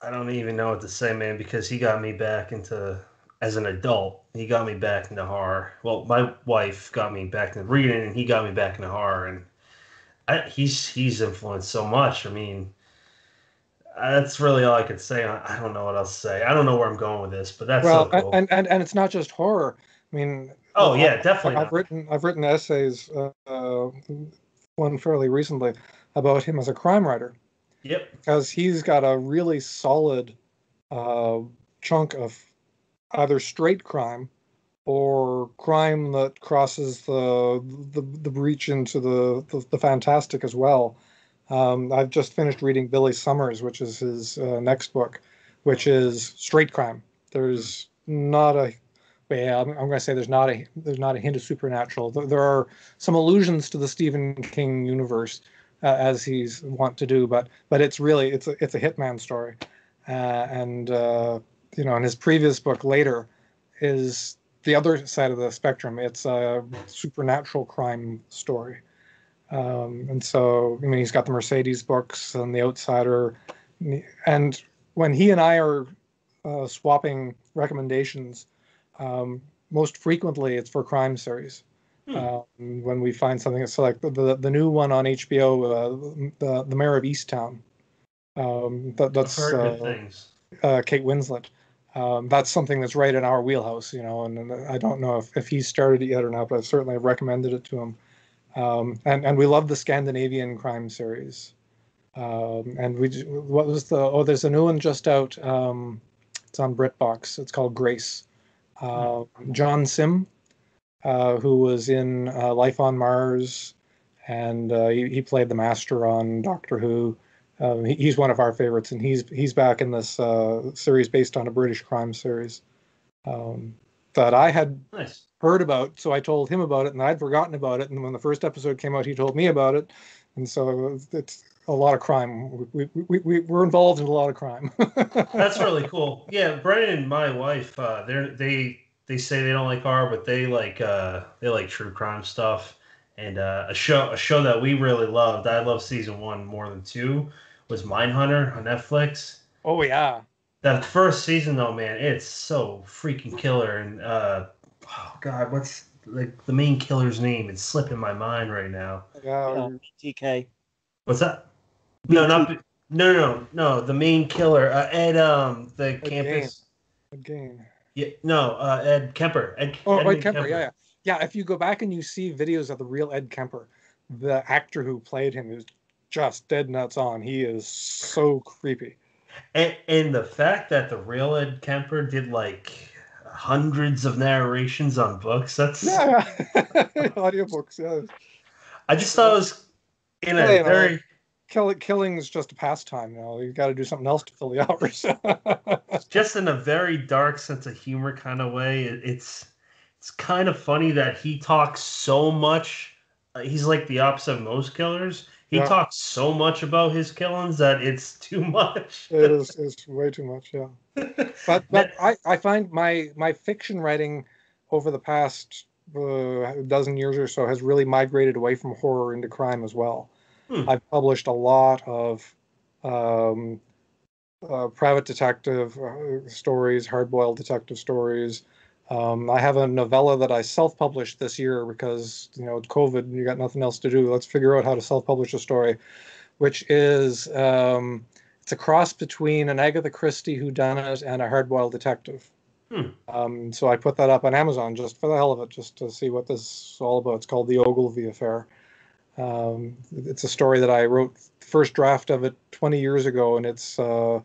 I don't even know what to say, man, because he got me back into as an adult, he got me back into horror. Well, my wife got me back into reading, and he got me back into horror. And I, he's he's influenced so much. I mean, that's really all I could say. I, don't know what else to say. I don't know where I'm going with this, but that's well, so cool. and, and and it's not just horror. I mean, oh yeah, I, definitely. I've not. written I've written essays, uh, one fairly recently, about him as a crime writer. Yep. Because he's got a really solid uh, chunk of either straight crime or crime that crosses the the, the breach into the, the, the fantastic as well. Um, I've just finished reading Billy Summers, which is his uh, next book, which is straight crime. There's not a yeah, I'm, I'm going to say there's not a there's not a hint of supernatural. There are some allusions to the Stephen King universe uh, as he's want to do, but but it's really it's a it's a hitman story, uh, and uh, you know, in his previous book later is the other side of the spectrum. It's a supernatural crime story. Um, and so, I mean, he's got the Mercedes books and The Outsider. And when he and I are uh, swapping recommendations, um, most frequently it's for crime series. Hmm. Um, when we find something that's like the, the the new one on HBO, uh, the the Mare of Easttown. Um, that, that's uh, uh, Kate Winslet. Um, that's something that's right in our wheelhouse, you know. And, and I don't know if, if he's started it yet or not, but I've certainly recommended it to him. Um, and and we love the Scandinavian crime series. Um, and we what was the oh there's a new one just out. Um, it's on BritBox. It's called Grace. Uh, John Simm, uh, who was in uh, Life on Mars, and uh, he, he played the Master on Doctor Who. Um, he, he's one of our favorites, and he's he's back in this uh, series based on a British crime series um, that I had Nice. heard about. So I told him about it, and I'd forgotten about it. And when the first episode came out, he told me about it, and so it's a lot of crime. We we, we we're involved in a lot of crime. That's really cool. Yeah, Brennan and my wife, uh, they they they say they don't like horror, but they like uh, they like true crime stuff. And uh, a show a show that we really loved. I love season one more than two. Was Mindhunter on Netflix. oh yeah, That first season though, man, it's so freaking killer. And uh, oh god, what's like the main killer's name? It's slipping my mind right now. yeah. TK. What's that? No, not no, no, no, no. The main killer, uh, Ed, um, the campus. Good game. Yeah, no, uh, Ed Kemper. Ed, Oh, Edmund Ed Kemper, yeah, yeah, yeah. If you go back and you see videos of the real Ed Kemper, the actor who played him is just dead nuts on. He is so creepy. And, and the fact that the real Ed Kemper did like hundreds of narrations on books, that's Yeah, audiobooks. Yeah, I just thought it was in a Yeah, know, very Kill, killing is just a pastime. You know, you got to do something else to fill the hours. just in a very dark sense of humor kind of way. It, it's it's kind of funny that he talks so much. Uh, he's like the opposite of most killers. He Yeah. talks so much about his killings that it's too much. it is it's way too much. Yeah. but but I, I find my my fiction writing over the past uh, dozen years or so has really migrated away from horror into crime as well. Hmm. I've published a lot of um, uh, private detective uh, stories, hard-boiled detective stories. Um, I have a novella that I self-published this year because you know COVID, and you got nothing else to do. Let's figure out how to self-publish a story, which is um, it's a cross between an Agatha Christie whodunit and a hard-boiled detective. Hmm. Um, so I put that up on Amazon just for the hell of it, just to see what this is all about. It's called the Ogilvy Affair. Um, it's a story that I wrote first draft of it 20 years ago, and it's uh,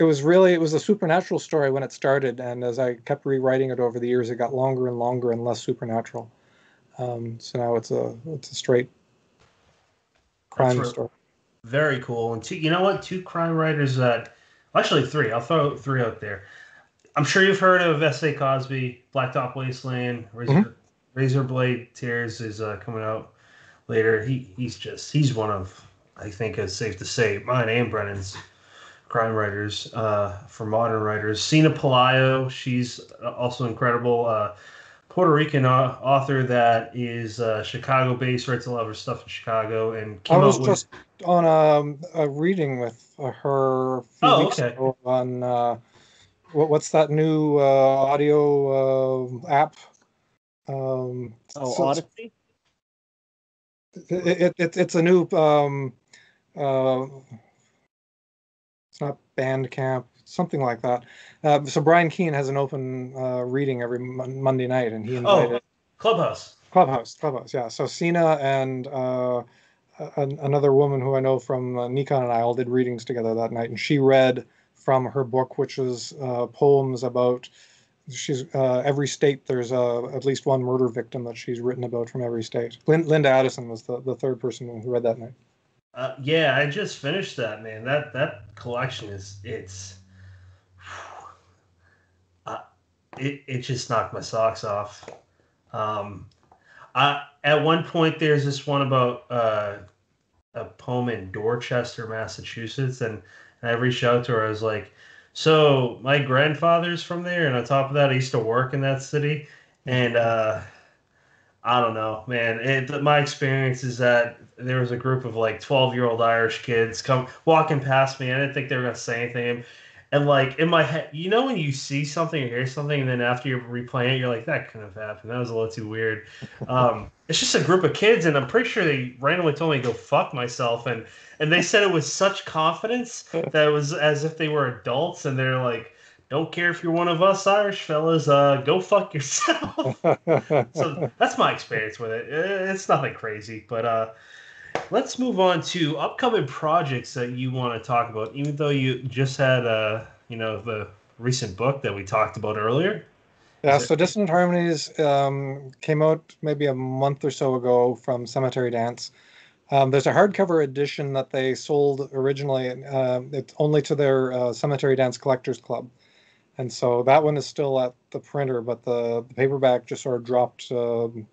it was really it was a supernatural story when it started, and as I kept rewriting it over the years, it got longer and longer and less supernatural. Um, so now it's a it's a straight crime story. Very cool. And two, you know what? Two crime writers that, actually three. I'll throw three out there. I'm sure you've heard of S.A. Cosby, Blacktop Wasteland, Razor, Mhm. Razor Blade Tears is uh, coming out later. He he's just he's one of I think it's safe to say mine and Brennan's crime writers uh, for modern writers. Cina Pelayo, she's also incredible. Uh, Puerto Rican au- author that is uh, Chicago based, writes a lot of her stuff in Chicago, and I came was with just on a, a reading with uh, her a few Oh, weeks okay. ago on uh, what, what's that new uh, audio uh, app? Um, Oh, so- Odyssey. it, it, it, it's a new um, uh, it's not Bandcamp, something like that. Uh, so Brian Keene has an open uh, reading every mon- Monday night, and he invited oh Clubhouse. Clubhouse, Clubhouse, yeah. So Cina and uh, an, another woman who I know from uh, NECon and I all did readings together that night, and she read from her book, which is uh, poems about. She's uh, every state. There's uh, at least one murder victim that she's written about from every state. Lin- Linda Addison was the, the third person who read that night. Uh, yeah, I just finished that man. That that collection is it's. Uh, it it just knocked my socks off. Um, I at one point there's this one about uh, a poem in Dorchester, Massachusetts, and, and I reached out to her. I was like, "So my grandfather's from there, and on top of that, I used to work in that city, and uh, I don't know, man. It, my experience is that there was a group of like 12 year old Irish kids come walking past me. I didn't think they were going to say anything. And like in my head, you know when you see something or hear something, and then after you're replaying it, you're like, that couldn't have happened. That was a little too weird. Um, it's just a group of kids, and I'm pretty sure they randomly told me to go fuck myself, and and they said it with such confidence that it was as if they were adults, and they're like, don't care if you're one of us Irish fellas, uh, go fuck yourself. so that's my experience with it. It's nothing crazy, but uh, let's move on to upcoming projects that you want to talk about. Even though you just had, uh, you know, the recent book that we talked about earlier. Yeah, so Dissonant Harmonies um, came out maybe a month or so ago from Cemetery Dance. Um, there's a hardcover edition that they sold originally. Uh, it's only to their uh, Cemetery Dance Collectors Club, and so that one is still at the printer, but the, the paperback just sort of dropped um,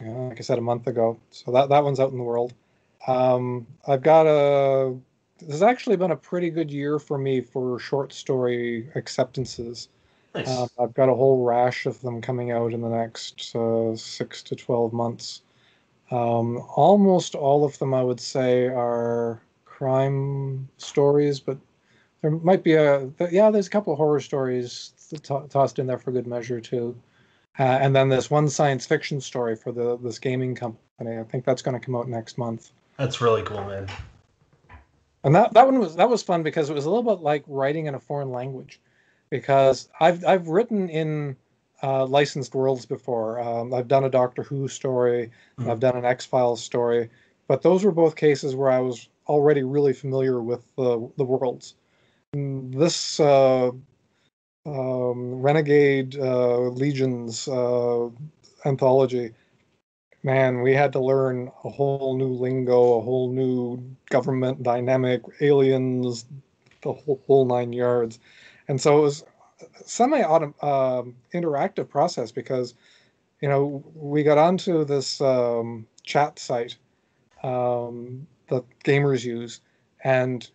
like I said a month ago. So that that one's out in the world. Um, I've got a. This has actually been a pretty good year for me for short story acceptances. Nice. Uh, I've got a whole rash of them coming out in the next uh, six to twelve months. Um, almost all of them, I would say, are crime stories, but there might be a yeah. There's a couple of horror stories tossed in there for good measure too. Uh, and then this one science fiction story for the this gaming company. I think that's going to come out next month. That's really cool, man. And that, that one was that was fun because it was a little bit like writing in a foreign language, because I've I've written in uh, licensed worlds before. Um, I've done a Doctor Who story, mm-hmm. I've done an X Files story, but those were both cases where I was already really familiar with the the worlds. And this uh, um, Renegade uh, Legions uh, anthology, man, we had to learn a whole new lingo, a whole new government dynamic, aliens, the whole, whole nine yards. And so it was semi uh, interactive process because, you know, we got onto this um, chat site um, that gamers use, and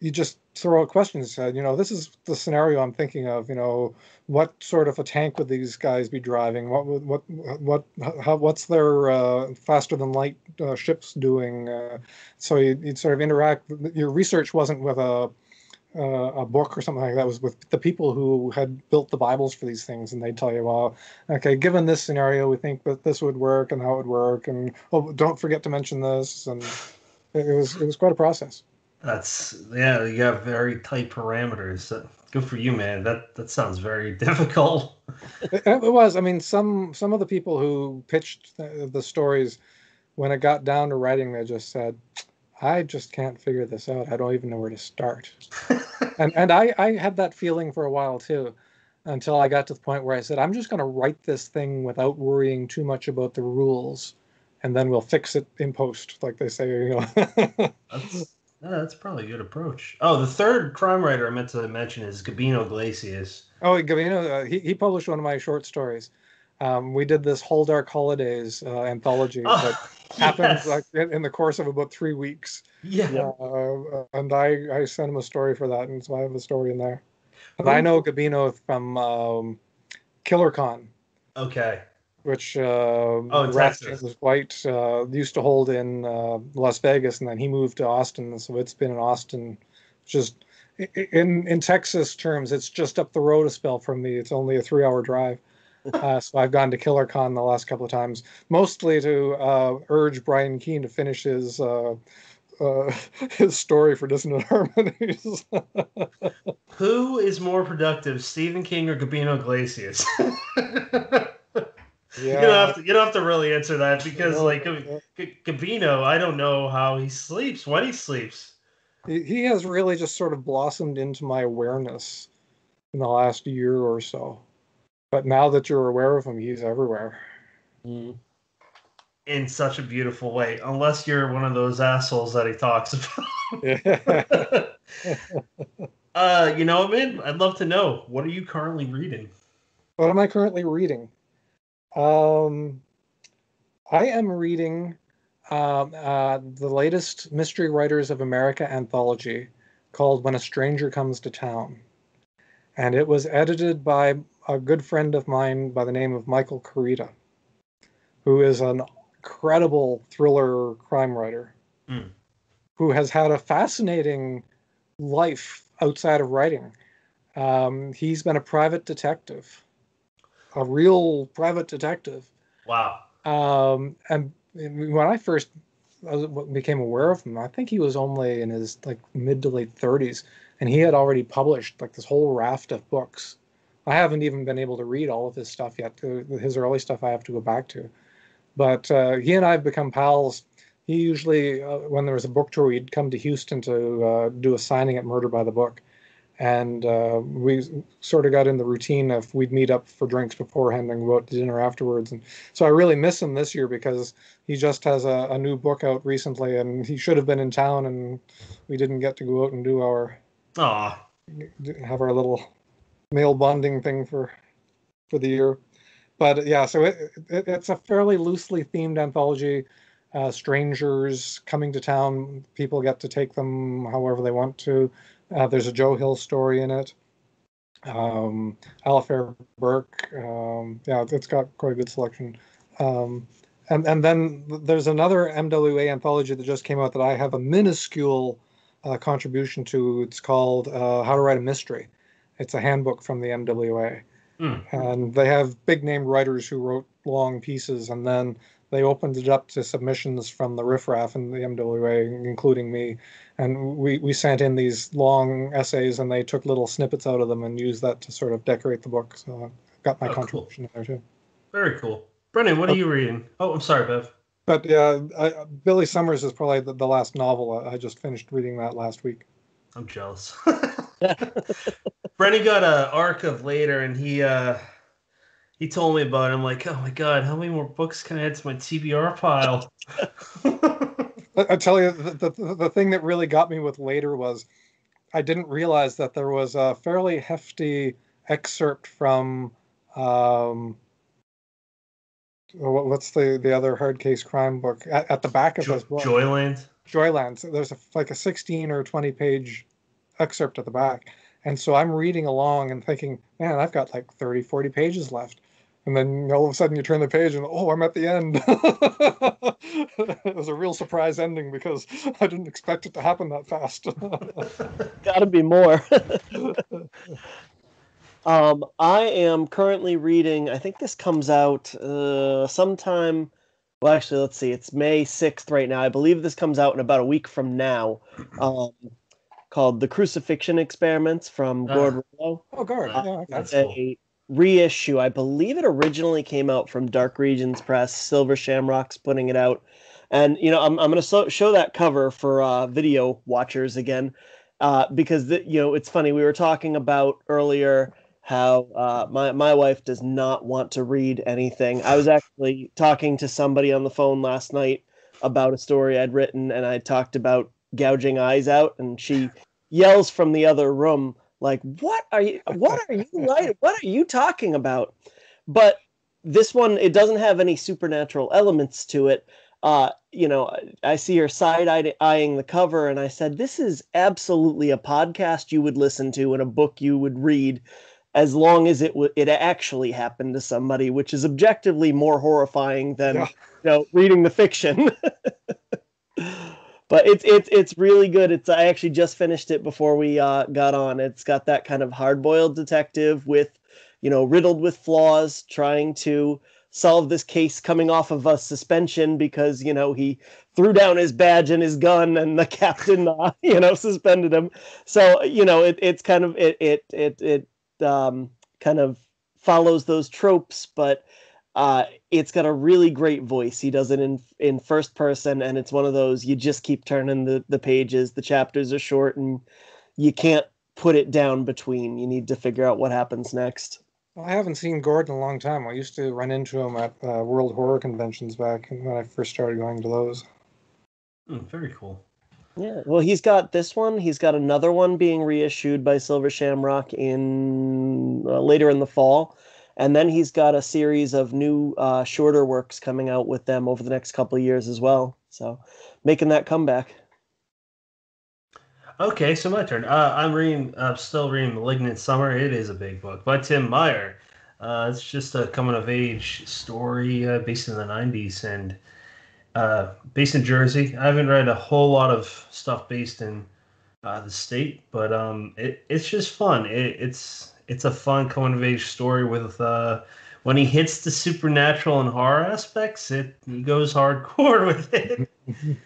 you just throw out questions. Said, you know, this is the scenario I'm thinking of. You know, what sort of a tank would these guys be driving? What what what how, what's their uh, faster than light uh, ships doing? Uh, so you, would sort of interact. Your research wasn't with a uh, a book or something like that. It was with the people who had built the Bibles for these things, and they'd tell you, well, okay, given this scenario, we think that this would work and how it would work, and oh, don't forget to mention this, and it was it was quite a process. That's yeah, you have very tight parameters. Good for you, man. That that sounds very difficult. it, it, was. I mean, some some of the people who pitched the, the stories, when it got down to writing, they just said, "I just can't figure this out. I don't even know where to start." and and I I had that feeling for a while too, until I got to the point where I said, "I'm just going to write this thing without worrying too much about the rules." And then we'll fix it in post, like they say. You know. Yeah, that's probably a good approach. Oh, the third crime writer I meant to mention is Gabino Iglesias. Oh, Gabino, uh, he, he published one of my short stories. Um, we did this Halldark Holidays uh, anthology oh, that happened like in the course of about three weeks. Yeah. Uh, and I, I sent him a story for that, and so I have a story in there. And I know Gabino from um, Killer Con. Okay which uh, oh. White uh, used to hold in uh, Las Vegas, and then he moved to Austin. So it's been in Austin, just in in Texas terms, it's just up the road a spell from me. It's only a three hour drive. Uh, so I've gone to Killer Con the last couple of times, mostly to uh, urge Brian Keene to finish his uh, his story for Dissonant Harmonies. Who is more productive, Stephen King or Gabino Iglesias? Yeah. You don't have to. You don't have to really answer that because, like, Gabino, I don't know how he sleeps, when he sleeps. He has really just sort of blossomed into my awareness in the last year or so. But now that you're aware of him, he's everywhere. Mm. In such a beautiful way, unless you're one of those assholes that he talks about. uh, you know, what, man, I'd love to know what are you currently reading? What am I currently reading? Um, I am reading um, uh, the latest Mystery Writers of America anthology called When a Stranger Comes to Town. And it was edited by a good friend of mine by the name of Michael Koryta, who is an incredible thriller crime writer mm. who has had a fascinating life outside of writing. Um, he's been a private detective, a real private detective. Wow. Um, and when I first became aware of him, I think he was only in his like mid to late 30s, and he had already published like this whole raft of books. I haven't even been able to read all of his stuff yet. His early stuff I have to go back to, but uh, he and I have become pals. He usually, uh, when there was a book tour, he'd come to Houston to uh, do a signing at Murder by the Book, and uh, we sort of got in the routine of we'd meet up for drinks beforehand and go out to dinner afterwards. And so I really miss him this year because he just has a, a new book out recently, and he should have been in town, and we didn't get to go out and do our Aww. have our little male bonding thing for for the year. But yeah, so it, it it's a fairly loosely themed anthology. Uh, strangers coming to town, people get to take them however they want to uh, there's a Joe Hill story in it. Um, Alafair Burke. Um, yeah, it's got quite a good selection. Um, and and then there's another MWA anthology that just came out that I have a minuscule uh, contribution to. It's called uh, How to Write a Mystery. It's a handbook from the MWA, mm. and they have big name writers who wrote long pieces, and then they opened it up to submissions from the riffraff and the MWA, including me and we, we sent in these long essays and they took little snippets out of them and used that to sort of decorate the book. So i got my oh, contribution cool. there too. Very cool. Brennan what are you reading? Oh i'm sorry bev. But yeah I, billy summers is probably the, the last novel. I, I just finished reading that last week. I'm jealous. Brennan got a arc of later and he uh he told me about it. I'm like, oh my god, how many more books can I add to my TBR pile? I tell you, the, the, the thing that really got me with later was I didn't realize that there was a fairly hefty excerpt from um, what's the the other hard case crime book? At, at the back of jo- this book. Joyland? Joyland. So there's a, like a 16 or 20 page excerpt at the back. And so i'm reading along and thinking man i've got like 30 40 pages left and then all of a sudden you turn the page and oh i'm at the end. It was a real surprise ending because i didn't expect it to happen that fast. Gotta be more. Um, i am currently reading i think this comes out uh, sometime well actually let's see it's may 6th right now. I believe this comes out in about a week from now um, called the crucifixion experiments from uh, Gord Rollo. Oh, Gord. Yeah, that's cool. Reissue. I believe it originally came out from Dark Regions Press. Silver Shamrock's putting it out. And, you know, I'm, I'm going to so, show that cover for uh, video watchers again uh, because, the, you know, it's funny. We were talking about earlier how uh, my, my wife does not want to read anything. I was actually talking to somebody on the phone last night about a story I'd written, and I talked about gouging eyes out, and she yells from the other room, like what are you what are you like what are you talking about? But this one it doesn't have any supernatural elements to it. Uh you know i see her side eyeing the cover and i said this is absolutely a podcast you would listen to and a book you would read as long as it w- it actually happened to somebody which is objectively more horrifying than yeah. you know reading the fiction but it's it's it's really good. It's I actually just finished it before we uh, got on. It's got that kind of hard boiled detective with, you know, riddled with flaws, trying to solve this case coming off of a suspension because you know he threw down his badge and his gun and the captain uh, you know suspended him. So you know it, it's kind of it it it it um, kind of follows those tropes, but uh, it's got a really great voice. He does it in in first person, and it's one of those you just keep turning the the pages. The chapters are short, and you can't put it down between. You need to figure out what happens next. Well, I haven't seen Gordon in a long time. I used to run into him at uh, World Horror conventions back when I first started going to those. Mm, very cool. Yeah, well, he's got this one. He's got another one being reissued by Silver Shamrock in uh, later in the fall and then he's got a series of new uh, shorter works coming out with them over the next couple of years as well. So making that comeback. Okay, so my turn. Uh, I'm reading. I'm still reading *Malignant Summer*. It is a big book by Tim Meyer. Uh, it's just a coming of age story uh, based in the '90s and uh, based in Jersey. I haven't read a whole lot of stuff based in uh, the state, but um, it, it's just fun. It, it's it's a fun coming of age story with uh, when he hits the supernatural and horror aspects, it he goes hardcore with it.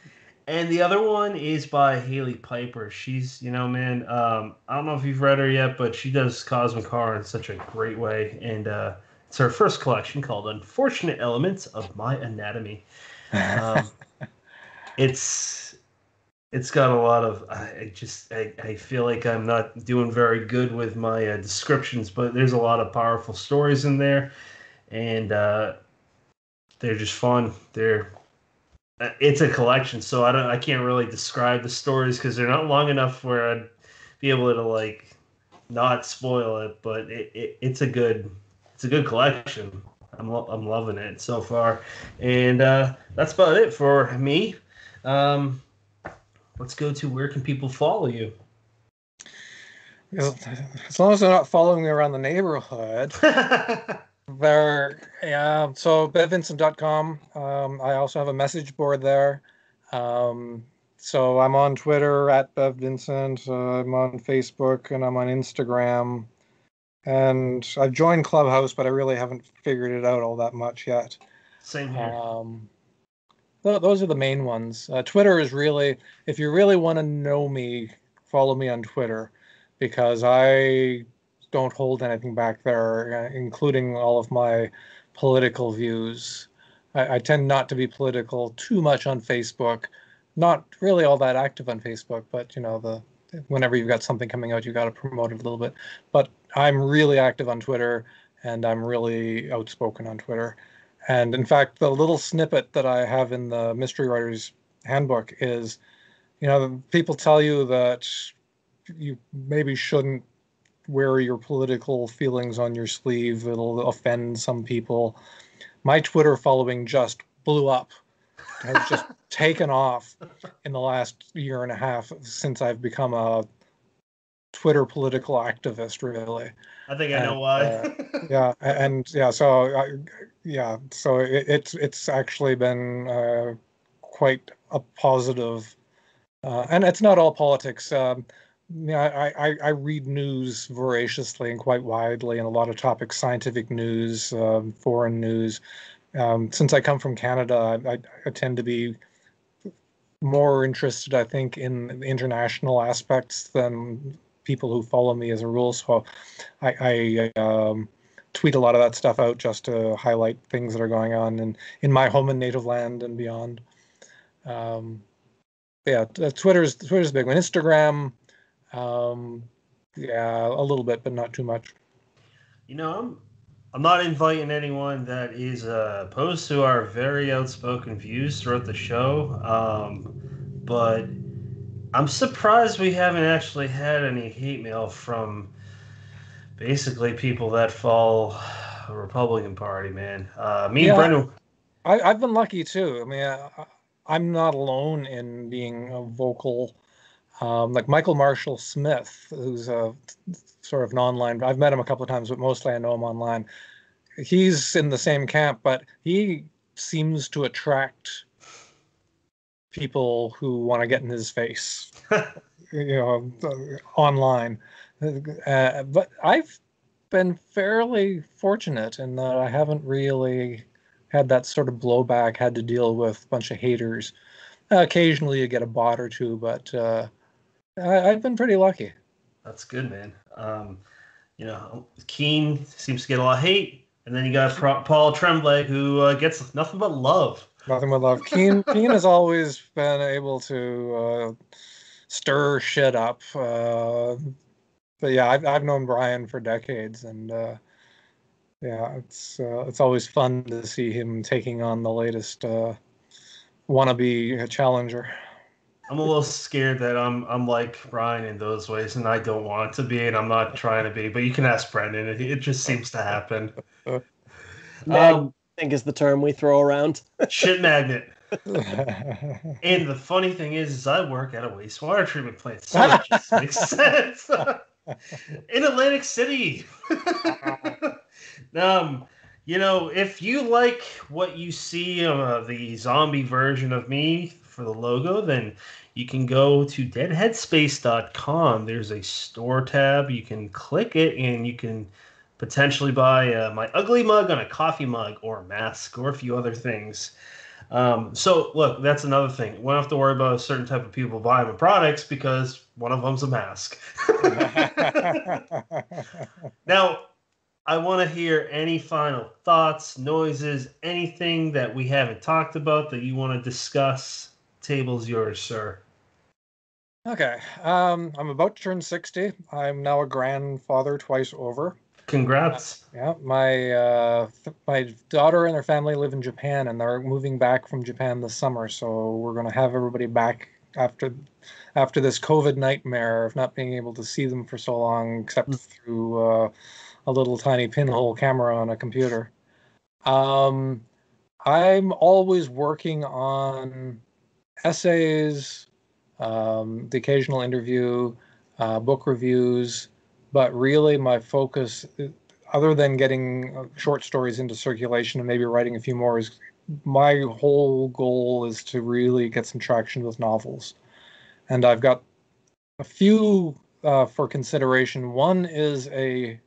and the other one is by Hailey Piper. She's you know man, um, I don't know if you've read her yet, but she does cosmic horror in such a great way, and uh, it's her first collection called "Unfortunate Elements of My Anatomy." Um, it's it's got a lot of i just I, I feel like i'm not doing very good with my uh, descriptions but there's a lot of powerful stories in there. And uh, they're just fun. They're uh, it's a collection so i don't i can't really describe the stories because they're not long enough where i'd be able to like not spoil it but it, it, it's a good it's a good collection. I'm, lo- I'm loving it so far. And uh, that's about it for me. Um, let's go to where can people follow you? As long as they're not following me around the neighborhood. they're yeah. So bevvincent.com. Um, I also have a message board there. Um, so I'm on Twitter at bevvincent. Uh, I'm on Facebook and I'm on Instagram. And I've joined Clubhouse, but I really haven't figured it out all that much yet. Same here. Um, those are the main ones. Uh, Twitter is really, if you really want to know me, follow me on Twitter because I don't hold anything back there, uh, including all of my political views. I, I, tend not to be political too much on Facebook. Not really all that active on Facebook, but you know, the whenever you've got something coming out, you got to promote it a little bit. But I'm really active on Twitter, and I'm really outspoken on Twitter. And in fact, the little snippet that I have in the Mystery Writers Handbook is, you know, people tell you that you maybe shouldn't wear your political feelings on your sleeve. It'll offend some people. My Twitter following just blew up, has just taken off in the last year and a half since I've become a Twitter political activist, really. I think I and, know why. uh, yeah, and yeah, so uh, yeah, so it, it's it's actually been uh, quite a positive, uh, and it's not all politics. Um, I, I, I read news voraciously and quite widely, and a lot of topics: scientific news, um, foreign news. Um, since I come from Canada, I, I, I tend to be more interested, I think, in international aspects than people who follow me as a rule. So I, I um, tweet a lot of that stuff out just to highlight things that are going on in, in my home and native land and beyond. Um, yeah, Twitter's Twitter's a big one. Instagram, um, yeah, a little bit, but not too much. You know, I'm I'm not inviting anyone that is uh, opposed to our very outspoken views throughout the show, um, but I'm surprised we haven't actually had any hate mail from basically people that fall Republican Party, man. Uh, me yeah, and Brennan. I, have been lucky too. I mean, I, am not alone in being a vocal. Um, like Michael Marshall Smith, who's a sort of an online. I've met him a couple of times, but mostly I know him online. He's in the same camp, but he seems to attract people who want to get in his face, you know, online. Uh, but I've been fairly fortunate in that I haven't really had that sort of blowback, had to deal with a bunch of haters. Uh, occasionally you get a bot or two, but uh, I, have been pretty lucky. That's good, man. Um, you know, Keene seems to get a lot of hate, and then you got Paul Tremblay who uh, gets nothing but love. Nothing but love. Keene Keene has always been able to uh, stir shit up. But yeah, I've I've known Brian for decades, and uh, yeah, it's uh, it's always fun to see him taking on the latest uh, wannabe challenger. I'm a little scared that I'm I'm like Brian in those ways, and I don't want to be, and I'm not trying to be. But you can ask Brennan; it, it just seems to happen. um, think is the term we throw around. shit magnet. and the funny thing is, is I work at a wastewater treatment plant, so it just makes sense. In Atlantic City. um, you know, if you like what you see of uh, the zombie version of me, for the logo, then you can go to deadheadspace.com. There's a store tab. You can click it and you can potentially buy uh, my ugly mug on a coffee mug or a mask or a few other things. Um, so look, that's another thing. We don't have to worry about a certain type of people buying my products because one of them's a mask. now, I want to hear any final thoughts, noises, anything that we haven't talked about that you want to discuss. Table's yours, sir. Okay. Um, I'm about to turn 60. I'm now a grandfather twice over. Congrats. Yeah, my uh, th- my daughter and her family live in Japan, and they're moving back from Japan this summer. So we're gonna have everybody back after after this COVID nightmare of not being able to see them for so long, except through uh, a little tiny pinhole camera on a computer. Um, I'm always working on essays, um, the occasional interview, uh, book reviews but really my focus other than getting uh, short stories into circulation and maybe writing a few more is my whole goal is to really get some traction with novels. And i've got a few uh, for consideration. One is a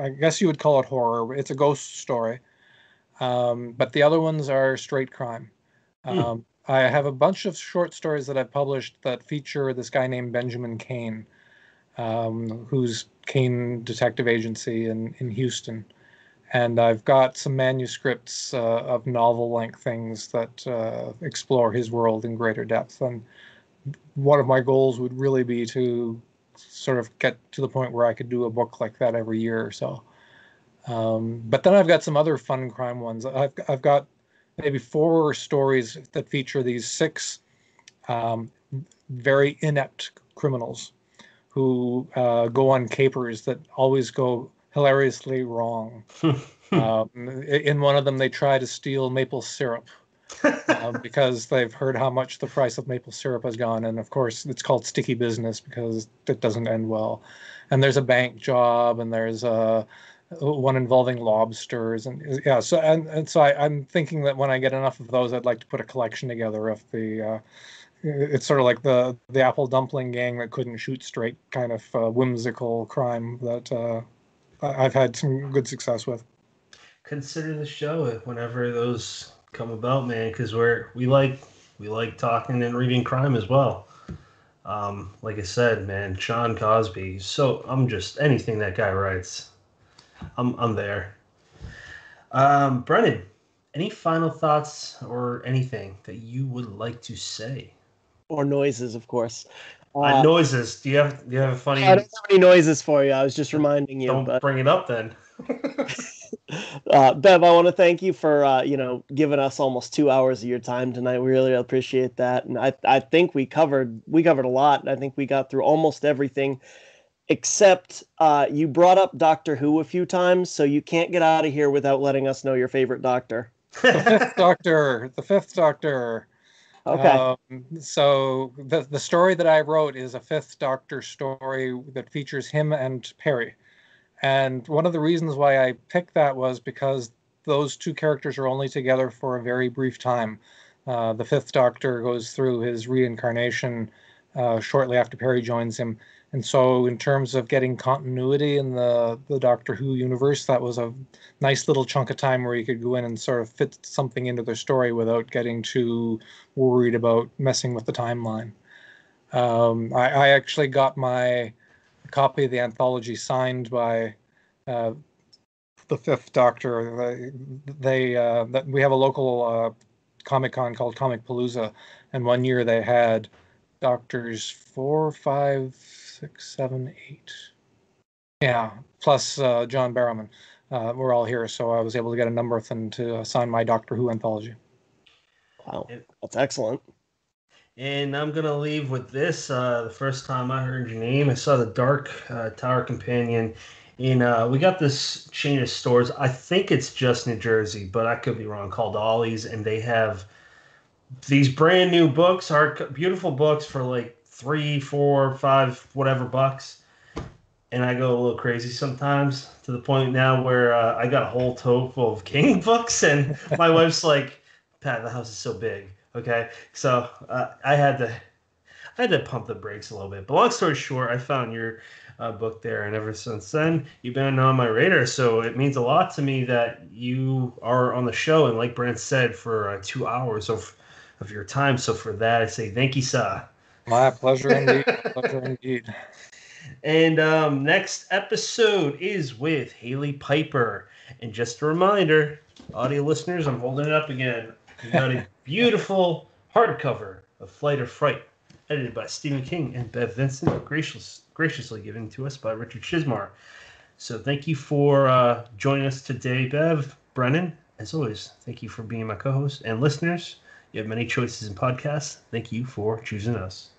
i guess you would call it horror. It's a ghost story. Um, but the other ones are straight crime. Hmm. um, i have a bunch of short stories that i've published that feature this guy named benjamin kane um, who's Kane Detective Agency in, in Houston. And I've got some manuscripts uh, of novel length things that uh, explore his world in greater depth. And one of my goals would really be to sort of get to the point where I could do a book like that every year or so. Um, but then I've got some other fun crime ones. I've, I've got maybe four stories that feature these six um, very inept criminals who uh, go on capers that always go hilariously wrong. um, in one of them, they try to steal maple syrup uh, because they've heard how much the price of maple syrup has gone, and of course, it's called sticky business because it doesn't end well. And there's a bank job, and there's a one involving lobsters, and yeah. So and, and so I, I'm thinking that when I get enough of those, I'd like to put a collection together of the. Uh, it's sort of like the the apple dumpling gang that couldn't shoot straight kind of uh, whimsical crime that uh, I've had some good success with. Consider the show whenever those come about, man, because we're we like we like talking and reading crime as well. Um, like I said, man, Sean Cosby. So I'm just anything that guy writes, I'm I'm there. Um, Brennan, any final thoughts or anything that you would like to say? Or noises, of course. Uh, noises. Do you have do you have a funny? I don't have any noises for you. I was just reminding you. Don't but, bring it up then. uh, Bev, I want to thank you for uh, you know giving us almost two hours of your time tonight. We really appreciate that, and I I think we covered we covered a lot. I think we got through almost everything, except uh, you brought up Doctor Who a few times, so you can't get out of here without letting us know your favorite Doctor. The fifth Doctor, the fifth Doctor. Okay. Um, so the the story that I wrote is a Fifth Doctor story that features him and Peri, and one of the reasons why I picked that was because those two characters are only together for a very brief time. Uh, the Fifth Doctor goes through his reincarnation uh, shortly after Peri joins him, and so in terms of getting continuity in the the Doctor Who universe, that was a nice little chunk of time where you could go in and sort of fit something into their story without getting too worried about messing with the timeline. Um, I, I, actually got my copy of the anthology signed by uh, the Fifth Doctor. They, they uh, we have a local uh, Comic Con called Comicpalooza, and one year they had Doctors four, five, six, seven, eight. Yeah, plus uh, John Barrowman uh, we're all here, so I was able to get a number of them to sign my Doctor Who anthology. Wow, that's excellent. And I'm gonna leave with this. Uh, the first time I heard your name, I saw the Dark uh, Tower Companion. and uh, we got this chain of stores. I think it's just New Jersey, but I could be wrong. Called Ollie's, and they have these brand new books, are beautiful books for like three, four, five, whatever bucks and I go a little crazy sometimes to the point now where uh, I got a whole tote full of King books, and my wife's like, "Pat, the house is so big. Okay, so uh, I had to I had to pump the brakes a little bit. But long story short, I found your uh, book there, and ever since then, you've been on my radar. So it means a lot to me that you are on the show, and like Brent said, for uh, two hours of of your time. So for that, I say thank you, sir. My pleasure indeed. pleasure indeed. And um, next episode is with Hailey Piper. And just a reminder, audio listeners, I'm holding it up again. We've got a beautiful hardcover of Flight or Fright, edited by Stephen King and Bev Vincent, gracious, graciously given to us by Richard Chizmar. So thank you for uh, joining us today, Bev. Brennan, as always, thank you for being my co host. And listeners, you have many choices in podcasts. Thank you for choosing us.